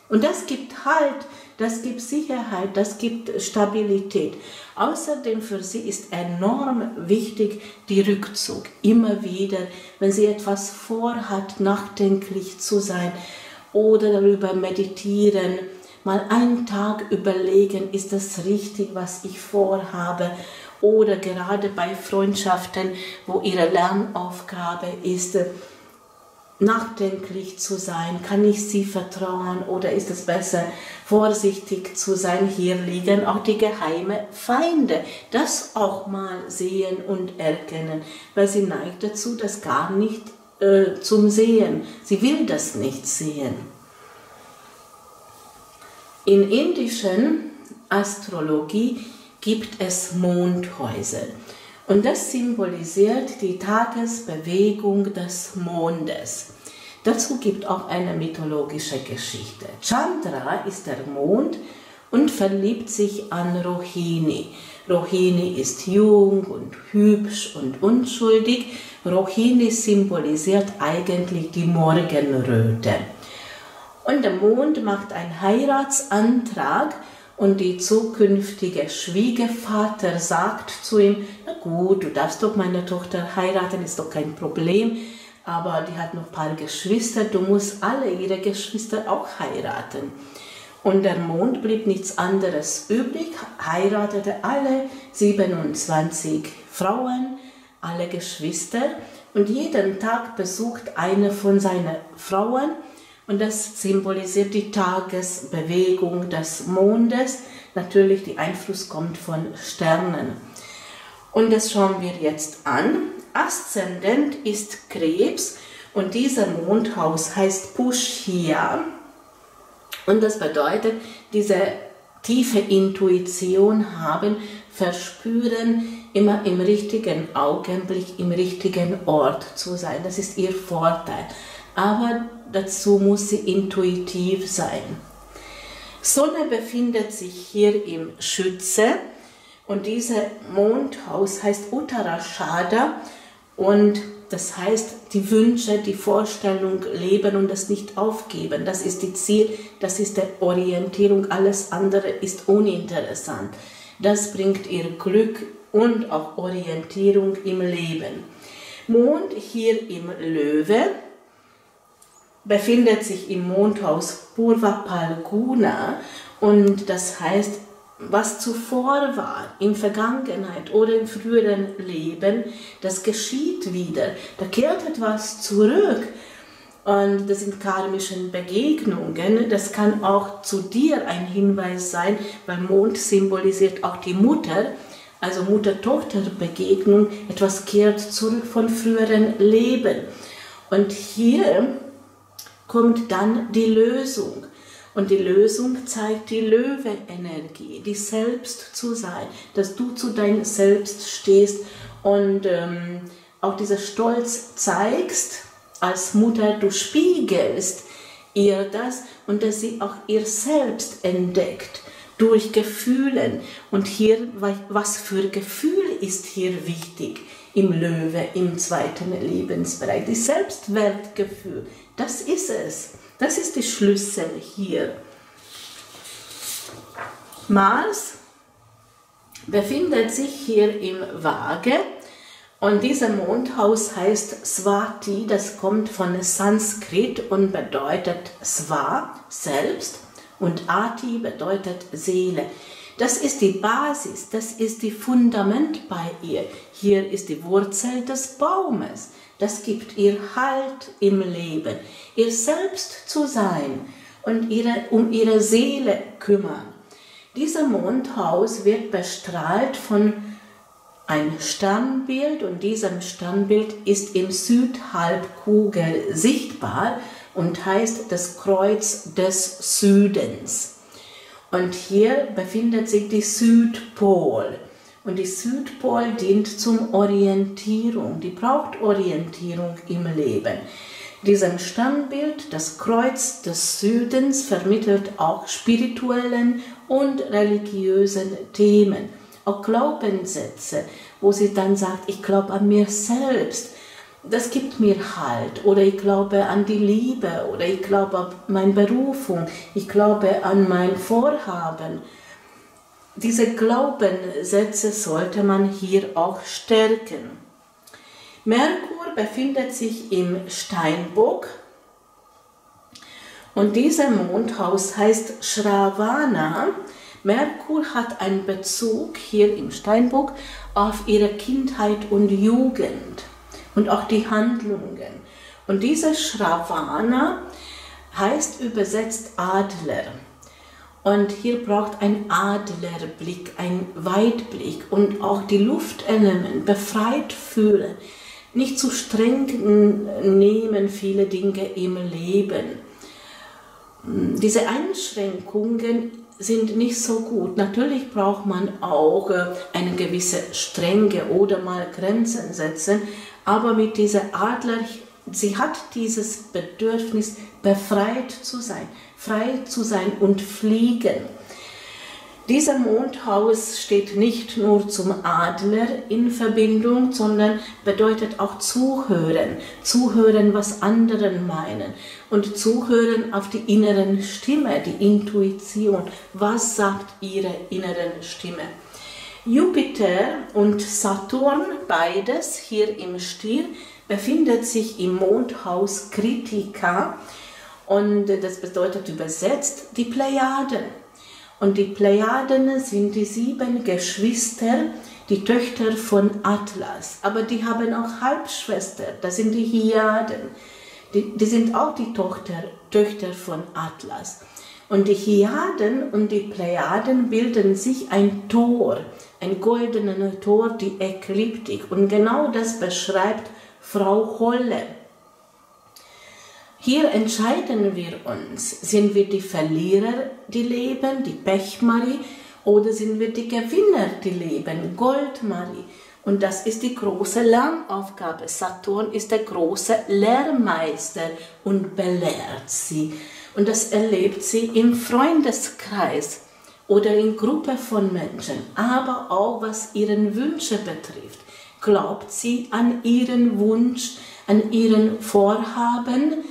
Und das gibt Halt, das gibt Sicherheit, das gibt Stabilität. Außerdem für sie ist enorm wichtig die Rückzug. Immer wieder, wenn sie etwas vorhat, nachdenklich zu sein oder darüber meditieren, mal einen Tag überlegen, ist das richtig, was ich vorhabe? Oder gerade bei Freundschaften, wo ihre Lernaufgabe ist, nachdenklich zu sein? Kann ich sie vertrauen oder ist es besser, vorsichtig zu sein? Hier liegen auch die geheime Feinde. Das auch mal sehen und erkennen, weil sie neigt dazu, das gar nicht äh, zum Sehen. Sie will das nicht sehen. In indischen Astrologie gibt es Mondhäuser. Und das symbolisiert die Tagesbewegung des Mondes. Dazu gibt auch eine mythologische Geschichte. Chandra ist der Mond und verliebt sich an Rohini. Rohini ist jung und hübsch und unschuldig. Rohini symbolisiert eigentlich die Morgenröte. Und der Mond macht einen Heiratsantrag und die zukünftige Schwiegervater sagt zu ihm, na gut, du darfst doch meine Tochter heiraten, ist doch kein Problem, aber die hat noch ein paar Geschwister, du musst alle ihre Geschwister auch heiraten. Und der Mond blieb nichts anderes übrig, heiratete alle 27 Frauen, alle Geschwister und jeden Tag besucht eine von seinen Frauen und das symbolisiert die Tagesbewegung des Mondes. Natürlich, der Einfluss kommt von Sternen. Und das schauen wir jetzt an. Aszendent ist Krebs und dieser Mondhaus heißt Pushya. Und das bedeutet, diese tiefe Intuition haben, verspüren, immer im richtigen Augenblick, im richtigen Ort zu sein. Das ist ihr Vorteil. Aber dazu muss sie intuitiv sein. Sonne befindet sich hier im Schütze und dieser Mondhaus heißt Uttarashada und das heißt die Wünsche, die Vorstellung leben und das nicht aufgeben. Das ist die Ziel, das ist die Orientierung, alles andere ist uninteressant. Das bringt ihr Glück und auch Orientierung im Leben. Mond hier im Löwe befindet sich im Mondhaus Purva Palguna und das heißt, was zuvor war, in Vergangenheit oder im früheren Leben, das geschieht wieder. Da kehrt etwas zurück. Und das sind karmische Begegnungen. Das kann auch zu dir ein Hinweis sein, weil Mond symbolisiert auch die Mutter. Also Mutter-Tochter-Begegnung. Etwas kehrt zurück von früheren Leben. Und hier kommt dann die Lösung. Und die Lösung zeigt die Löwe-Energie, die Selbst zu sein, dass du zu deinem Selbst stehst und ähm, auch dieser Stolz zeigst als Mutter, du spiegelst ihr das und dass sie auch ihr Selbst entdeckt durch Gefühlen. Und hier, was für Gefühl ist hier wichtig im Löwe, im zweiten Lebensbereich? Die Selbstwertgefühl, das ist es. Das ist die Schlüssel hier. Mars befindet sich hier im Waage und dieser Mondhaus heißt Swati, das kommt von Sanskrit und bedeutet Swa, selbst, und Ati bedeutet Seele. Das ist die Basis, das ist die Fundament bei ihr. Hier ist die Wurzel des Baumes. Das gibt ihr Halt im Leben, ihr Selbst zu sein und ihre, um ihre Seele kümmern. Dieser Mondhaus wird bestrahlt von ein Sternbild und diesem Sternbild ist im Südhalbkugel sichtbar und heißt das Kreuz des Südens. Und hier befindet sich die Südpol. Und die Südpol dient zum Orientierung. Die braucht Orientierung im Leben. Diesem Sternbild, das Kreuz des Südens, vermittelt auch spirituellen und religiösen Themen auch Glaubenssätze, wo sie dann sagt, ich glaube an mir selbst, das gibt mir Halt. Oder ich glaube an die Liebe oder ich glaube an meine Berufung, ich glaube an mein Vorhaben. Diese Glaubenssätze sollte man hier auch stärken. Merkur befindet sich im Steinbock und dieser Mondhaus heißt Shravana Merkur hat einen Bezug hier im Steinbock auf ihre Kindheit und Jugend und auch die Handlungen. Und dieser Shravana heißt übersetzt Adler. Und hier braucht ein Adlerblick, ein Weitblick und auch die Luftelement befreit fühlen. Nicht zu streng nehmen viele Dinge im Leben. Diese Einschränkungen sind nicht so gut. Natürlich braucht man auch äh, eine gewisse Strenge oder mal Grenzen setzen, aber mit dieser Adler, sie hat dieses Bedürfnis, befreit zu sein, frei zu sein und fliegen. Dieser Mondhaus steht nicht nur zum Adler in Verbindung, sondern bedeutet auch zuhören, zuhören, was anderen meinen und zuhören auf die inneren Stimme, die Intuition. Was sagt ihre inneren Stimme? Jupiter und Saturn, beides hier im Stier, befindet sich im Mondhaus Kritika und das bedeutet übersetzt die Plejaden. Und die Plejaden sind die sieben Geschwister, die Töchter von Atlas. Aber die haben auch Halbschwester, das sind die Hyaden. Die, die sind auch die Tochter, Töchter von Atlas. Und die Hyaden und die Plejaden bilden sich ein Tor, ein goldenes Tor, die Ekliptik. Und genau das beschreibt Frau Holle. Hier entscheiden wir uns, sind wir die Verlierer, die leben, die Pechmarie, oder sind wir die Gewinner, die leben, Goldmarie. Und das ist die große Lernaufgabe. Saturn ist der große Lehrmeister und belehrt sie. Und das erlebt sie im Freundeskreis oder in Gruppe von Menschen, aber auch was ihren Wünsche betrifft. Glaubt sie an ihren Wunsch, an ihren Vorhaben,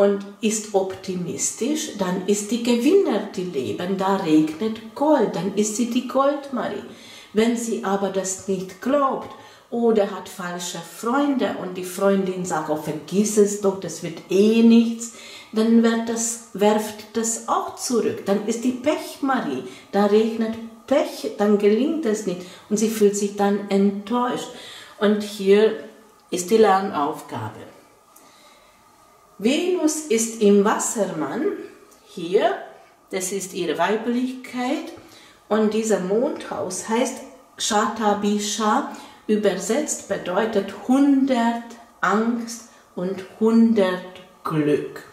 und ist optimistisch, dann ist die Gewinner, die leben, da regnet Gold, dann ist sie die Goldmarie. Wenn sie aber das nicht glaubt oder hat falsche Freunde und die Freundin sagt, oh, vergiss es doch, das wird eh nichts, dann wird das, werft das auch zurück. Dann ist die Pechmarie, da regnet Pech, dann gelingt es nicht und sie fühlt sich dann enttäuscht. Und hier ist die Lernaufgabe. Venus ist im Wassermann, hier, das ist ihre Weiblichkeit, und dieser Mondhaus heißt Shatabisha, übersetzt bedeutet 100 Angst und 100 Glück.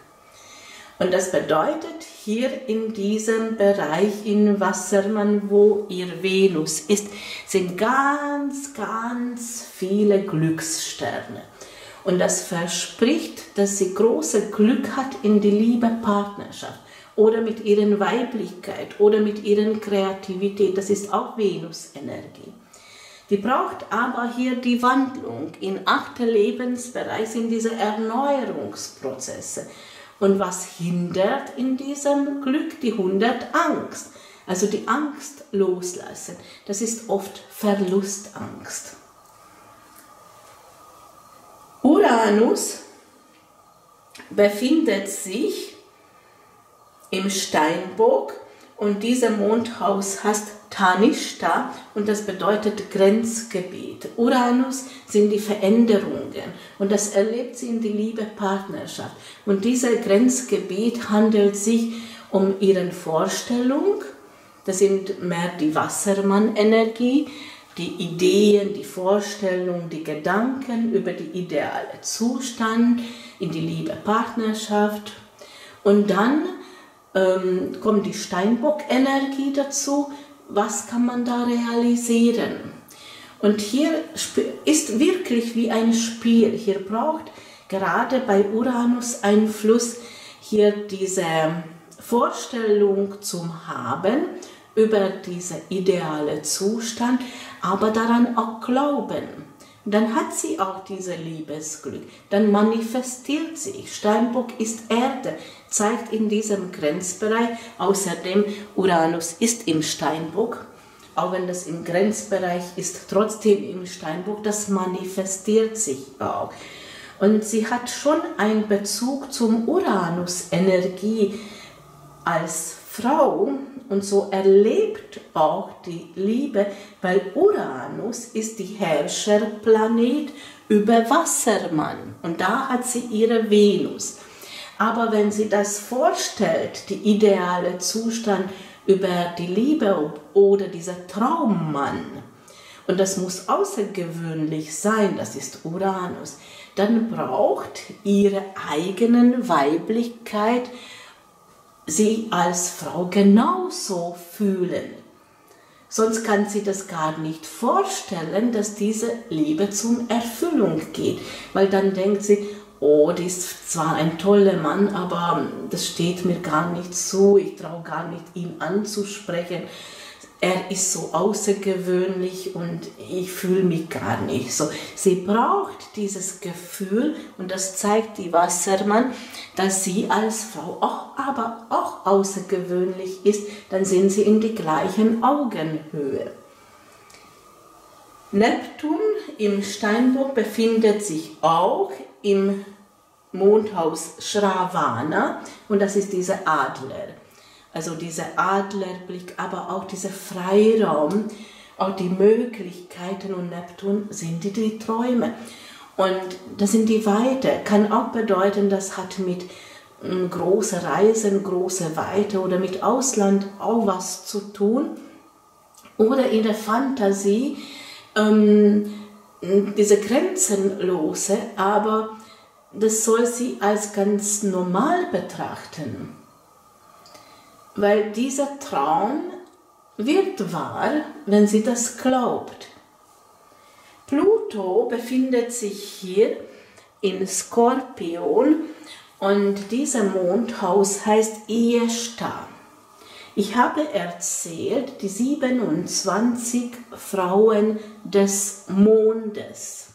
Und das bedeutet hier in diesem Bereich in Wassermann, wo ihr Venus ist, sind ganz, ganz viele Glückssterne. Und das verspricht, dass sie große Glück hat in die Liebe Partnerschaft oder mit ihrer Weiblichkeit oder mit ihrer Kreativität. Das ist auch Venus-Energie. Die braucht aber hier die Wandlung in achte Lebensbereich, in diese Erneuerungsprozesse. Und was hindert in diesem Glück? Die hindert Angst. Also die Angst loslassen. Das ist oft Verlustangst. Uranus befindet sich im Steinbock und dieser Mondhaus heißt Tanishta und das bedeutet Grenzgebiet. Uranus sind die Veränderungen und das erlebt sie in die Liebe Partnerschaft. Und dieser Grenzgebiet handelt sich um ihre Vorstellung, das sind mehr die Wassermann-Energie, die Ideen, die Vorstellungen, die Gedanken über die ideale Zustand in die Liebe Partnerschaft. Und dann ähm, kommt die Steinbock-Energie dazu. Was kann man da realisieren? Und hier ist wirklich wie ein Spiel. Hier braucht gerade bei Uranus Einfluss hier diese Vorstellung zum Haben über diesen idealen Zustand, aber daran auch glauben dann hat sie auch dieses Liebesglück. Dann manifestiert sich. Steinbock ist Erde, zeigt in diesem Grenzbereich. Außerdem Uranus ist im Steinbock. Auch wenn das im Grenzbereich ist, trotzdem im Steinbock, das manifestiert sich auch. Und sie hat schon einen Bezug zum Uranus-Energie als Frau und so erlebt auch die Liebe, weil Uranus ist die Herrscherplanet über Wassermann und da hat sie ihre Venus. Aber wenn sie das vorstellt, die ideale Zustand über die Liebe oder dieser Traummann, und das muss außergewöhnlich sein, das ist Uranus, dann braucht ihre eigenen Weiblichkeit sie als Frau genauso fühlen. Sonst kann sie das gar nicht vorstellen, dass diese Liebe zum Erfüllung geht, weil dann denkt sie, oh, die ist zwar ein toller Mann, aber das steht mir gar nicht zu, ich traue gar nicht, ihn anzusprechen er ist so außergewöhnlich und ich fühle mich gar nicht so. Sie braucht dieses Gefühl und das zeigt die Wassermann, dass sie als Frau auch, aber auch außergewöhnlich ist, dann sind sie in die gleichen Augenhöhe. Neptun im Steinbock befindet sich auch im Mondhaus Shravana und das ist dieser Adler. Also dieser Adlerblick, aber auch dieser Freiraum, auch die Möglichkeiten und Neptun sind die, die Träume. Und das sind die Weite. Kann auch bedeuten, das hat mit ähm, große Reisen, große Weite oder mit Ausland auch was zu tun. Oder in der Fantasie ähm, diese grenzenlose, aber das soll sie als ganz normal betrachten weil dieser Traum wird wahr, wenn sie das glaubt. Pluto befindet sich hier in Skorpion und dieser Mondhaus heißt Iesta. Ich habe erzählt, die 27 Frauen des Mondes.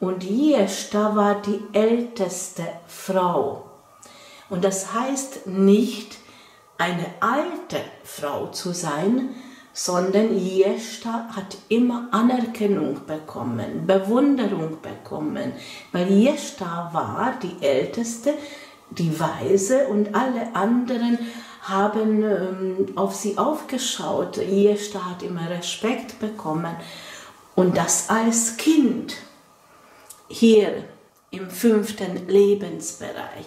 Und Iesta war die älteste Frau. Und das heißt nicht, eine alte Frau zu sein, sondern Jeshta hat immer Anerkennung bekommen, Bewunderung bekommen, weil Jeshta war die Älteste, die Weise und alle anderen haben ähm, auf sie aufgeschaut. Jeshta hat immer Respekt bekommen und das als Kind hier im fünften Lebensbereich.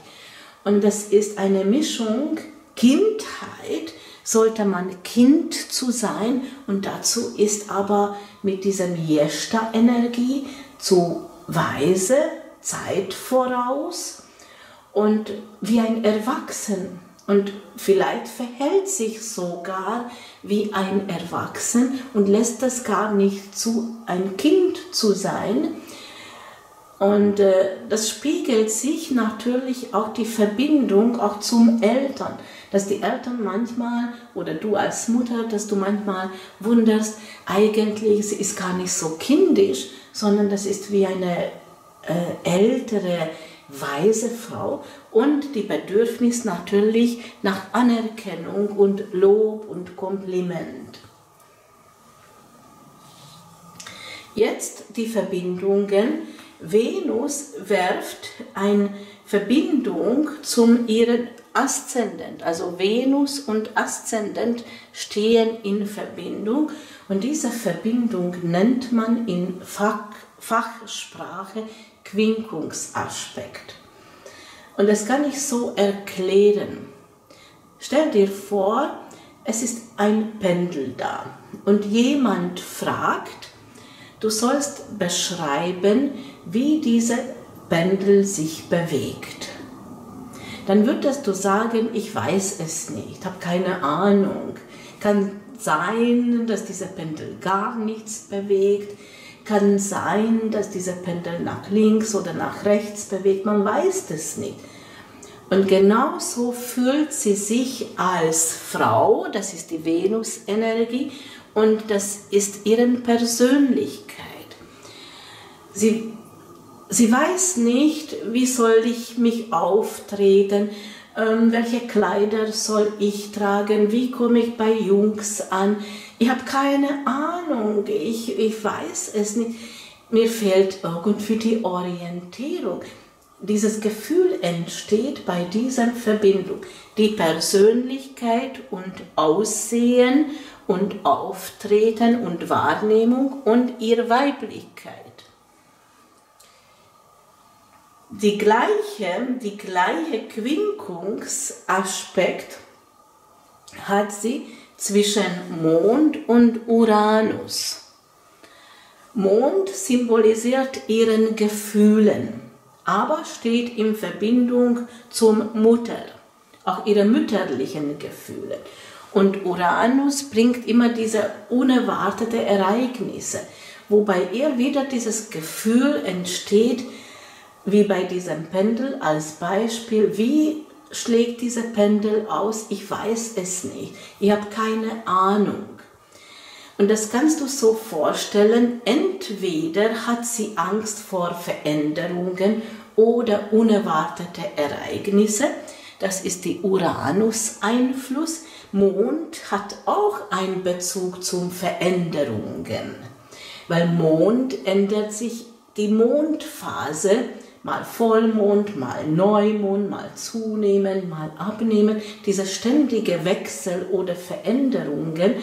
Und das ist eine Mischung Kindheit sollte man Kind zu sein. Und dazu ist aber mit diesem Jeshta-Energie zu weise, Zeit voraus. Und wie ein Erwachsen. Und vielleicht verhält sich sogar wie ein Erwachsen und lässt das gar nicht zu, ein Kind zu sein. Und äh, das spiegelt sich natürlich auch die Verbindung auch zum Eltern, dass die Eltern manchmal oder du als Mutter, dass du manchmal wunderst, eigentlich sie ist gar nicht so kindisch, sondern das ist wie eine äh, ältere weise Frau und die Bedürfnis natürlich nach Anerkennung und Lob und Kompliment. Jetzt die Verbindungen. Venus werft eine Verbindung zum ihren Aszendent. Also Venus und Aszendent stehen in Verbindung und diese Verbindung nennt man in Fach, Fachsprache Quinkungsaspekt. Und das kann ich so erklären. Stell dir vor, es ist ein Pendel da und jemand fragt, du sollst beschreiben, wie dieser Pendel sich bewegt. Dann würdest du sagen, ich weiß es nicht, habe keine Ahnung. Kann sein, dass dieser Pendel gar nichts bewegt kann sein, dass dieser Pendel nach links oder nach rechts bewegt, man weiß das nicht. Und genauso fühlt sie sich als Frau, das ist die Venus-Energie, und das ist ihre Persönlichkeit. Sie, sie weiß nicht, wie soll ich mich auftreten, ähm, welche Kleider soll ich tragen, wie komme ich bei Jungs an. Ich habe keine Ahnung, ich, ich weiß es nicht. Mir fehlt irgendwie die Orientierung. Dieses Gefühl entsteht bei dieser Verbindung. Die Persönlichkeit und Aussehen und Auftreten und Wahrnehmung und ihre Weiblichkeit die gleiche, die gleiche Quinkungsaspekt hat sie zwischen Mond und Uranus. Mond symbolisiert ihren Gefühlen, aber steht in Verbindung zum Mutter, auch ihre mütterlichen Gefühle. Und Uranus bringt immer diese unerwartete Ereignisse, wobei ihr wieder dieses Gefühl entsteht, wie bei diesem Pendel als Beispiel, wie schlägt dieser Pendel aus? Ich weiß es nicht. Ich habe keine Ahnung. Und das kannst du so vorstellen, entweder hat sie Angst vor Veränderungen oder unerwartete Ereignisse. Das ist die Uranus-Einfluss. Mond hat auch einen Bezug zum Veränderungen, weil Mond ändert sich die Mondphase mal Vollmond, mal Neumond, mal zunehmen, mal abnehmen, diese ständige Wechsel oder Veränderungen.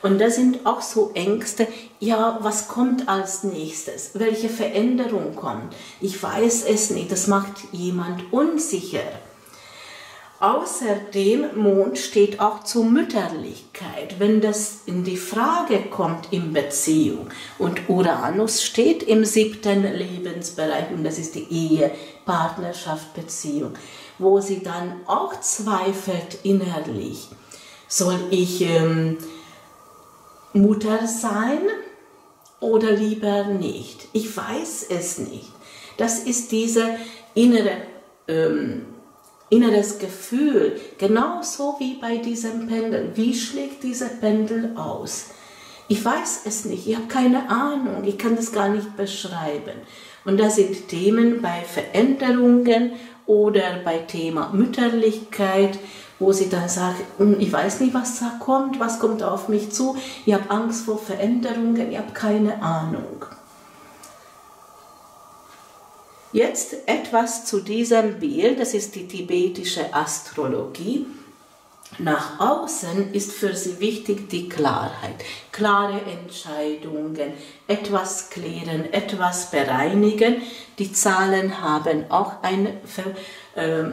Und da sind auch so Ängste, ja, was kommt als nächstes? Welche Veränderung kommt? Ich weiß es nicht, das macht jemand unsicher. Außerdem Mond steht auch zur Mütterlichkeit, wenn das in die Frage kommt in Beziehung. Und Uranus steht im siebten Lebensbereich und das ist die Ehe, Partnerschaft, Beziehung, wo sie dann auch zweifelt innerlich. Soll ich ähm, Mutter sein oder lieber nicht? Ich weiß es nicht. Das ist diese innere ähm, inneres Gefühl, genauso wie bei diesem Pendel. Wie schlägt dieser Pendel aus? Ich weiß es nicht, ich habe keine Ahnung, ich kann das gar nicht beschreiben. Und da sind Themen bei Veränderungen oder bei Thema Mütterlichkeit, wo sie dann sagt, hm, ich weiß nicht, was da kommt, was kommt auf mich zu, ich habe Angst vor Veränderungen, ich habe keine Ahnung. Jetzt etwas zu diesem Bild, das ist die tibetische Astrologie. Nach außen ist für sie wichtig die Klarheit, klare Entscheidungen, etwas klären, etwas bereinigen. Die Zahlen haben auch eine, äh,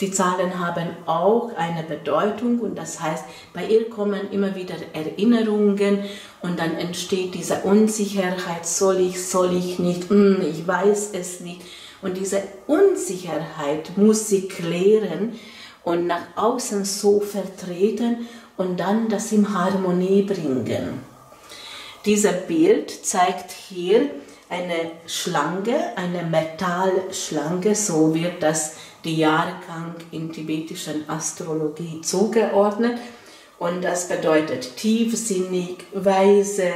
die Zahlen haben auch eine Bedeutung und das heißt, bei ihr kommen immer wieder Erinnerungen und dann entsteht diese Unsicherheit, soll ich, soll ich nicht, hm, ich weiß es nicht. Und diese Unsicherheit muss sie klären und nach außen so vertreten und dann das in Harmonie bringen. Dieser Bild zeigt hier eine Schlange, eine Metallschlange, so wird das die Jahrgang in tibetischen Astrologie zugeordnet. Und das bedeutet tiefsinnig, weise,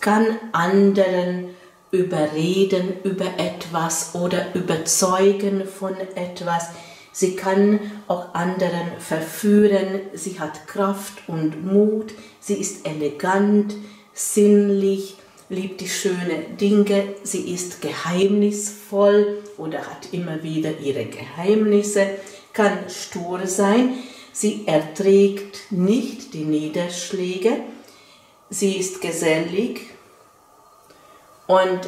kann anderen überreden über etwas oder überzeugen von etwas. Sie kann auch anderen verführen. Sie hat Kraft und Mut. Sie ist elegant, sinnlich, liebt die schönen Dinge. Sie ist geheimnisvoll oder hat immer wieder ihre Geheimnisse, kann stur sein. Sie erträgt nicht die Niederschläge. Sie ist gesellig und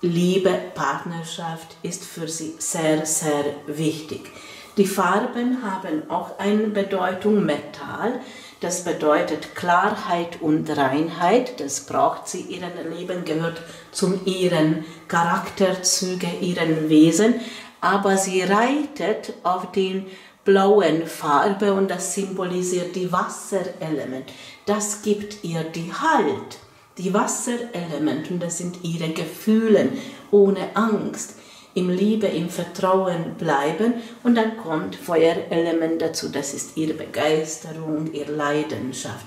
Liebe, Partnerschaft ist für sie sehr, sehr wichtig. Die Farben haben auch eine Bedeutung Metall. Das bedeutet Klarheit und Reinheit. Das braucht sie. Ihren Leben gehört zum ihren Charakterzüge, ihren Wesen. Aber sie reitet auf den blauen Farbe und das symbolisiert die Wasserelement. Das gibt ihr die Halt. Die Wasserelement und das sind ihre Gefühle ohne Angst im Liebe, im Vertrauen bleiben. Und dann kommt Feuerelement dazu, das ist ihre Begeisterung, ihre Leidenschaft.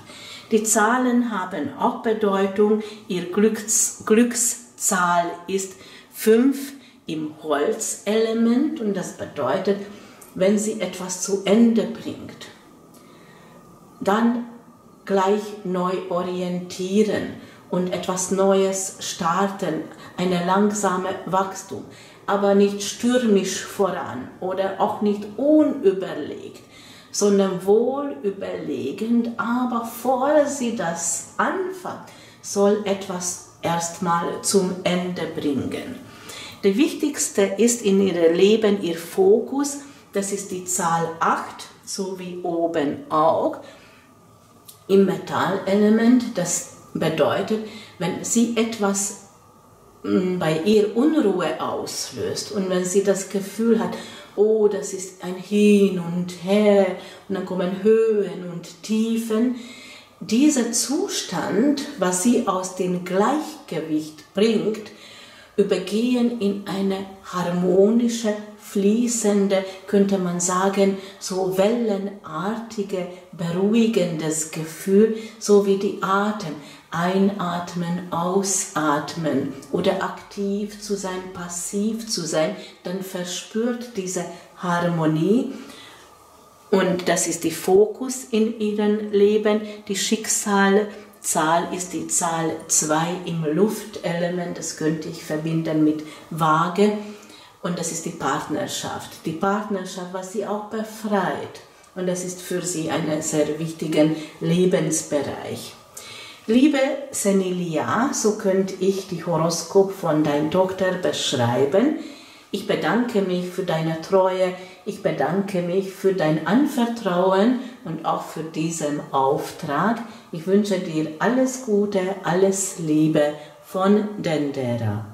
Die Zahlen haben auch Bedeutung, ihr Glücks, Glückszahl ist 5 im Holzelement. Und das bedeutet, wenn sie etwas zu Ende bringt, dann gleich neu orientieren und etwas Neues starten, eine langsame Wachstum aber nicht stürmisch voran oder auch nicht unüberlegt, sondern wohl überlegend, aber vor sie das anfängt, soll etwas erstmal zum Ende bringen. Der wichtigste ist in ihrem Leben ihr Fokus, das ist die Zahl 8, so wie oben auch. Im Metallelement, das bedeutet, wenn sie etwas bei ihr Unruhe auslöst und wenn sie das Gefühl hat, oh, das ist ein Hin und Her und dann kommen Höhen und Tiefen, dieser Zustand, was sie aus dem Gleichgewicht bringt, übergehen in eine harmonische, fließende, könnte man sagen, so wellenartige, beruhigendes Gefühl, so wie die Atem. Einatmen, ausatmen oder aktiv zu sein, passiv zu sein, dann verspürt diese Harmonie und das ist die Fokus in ihrem Leben. Die Schicksalzahl ist die Zahl 2 im Luftelement, das könnte ich verbinden mit Waage und das ist die Partnerschaft. Die Partnerschaft, was sie auch befreit und das ist für sie ein sehr wichtiger Lebensbereich. Liebe Senilia, so könnte ich die Horoskop von deiner Tochter beschreiben. Ich bedanke mich für deine Treue, ich bedanke mich für dein Anvertrauen und auch für diesen Auftrag. Ich wünsche dir alles Gute, alles Liebe von Dendera.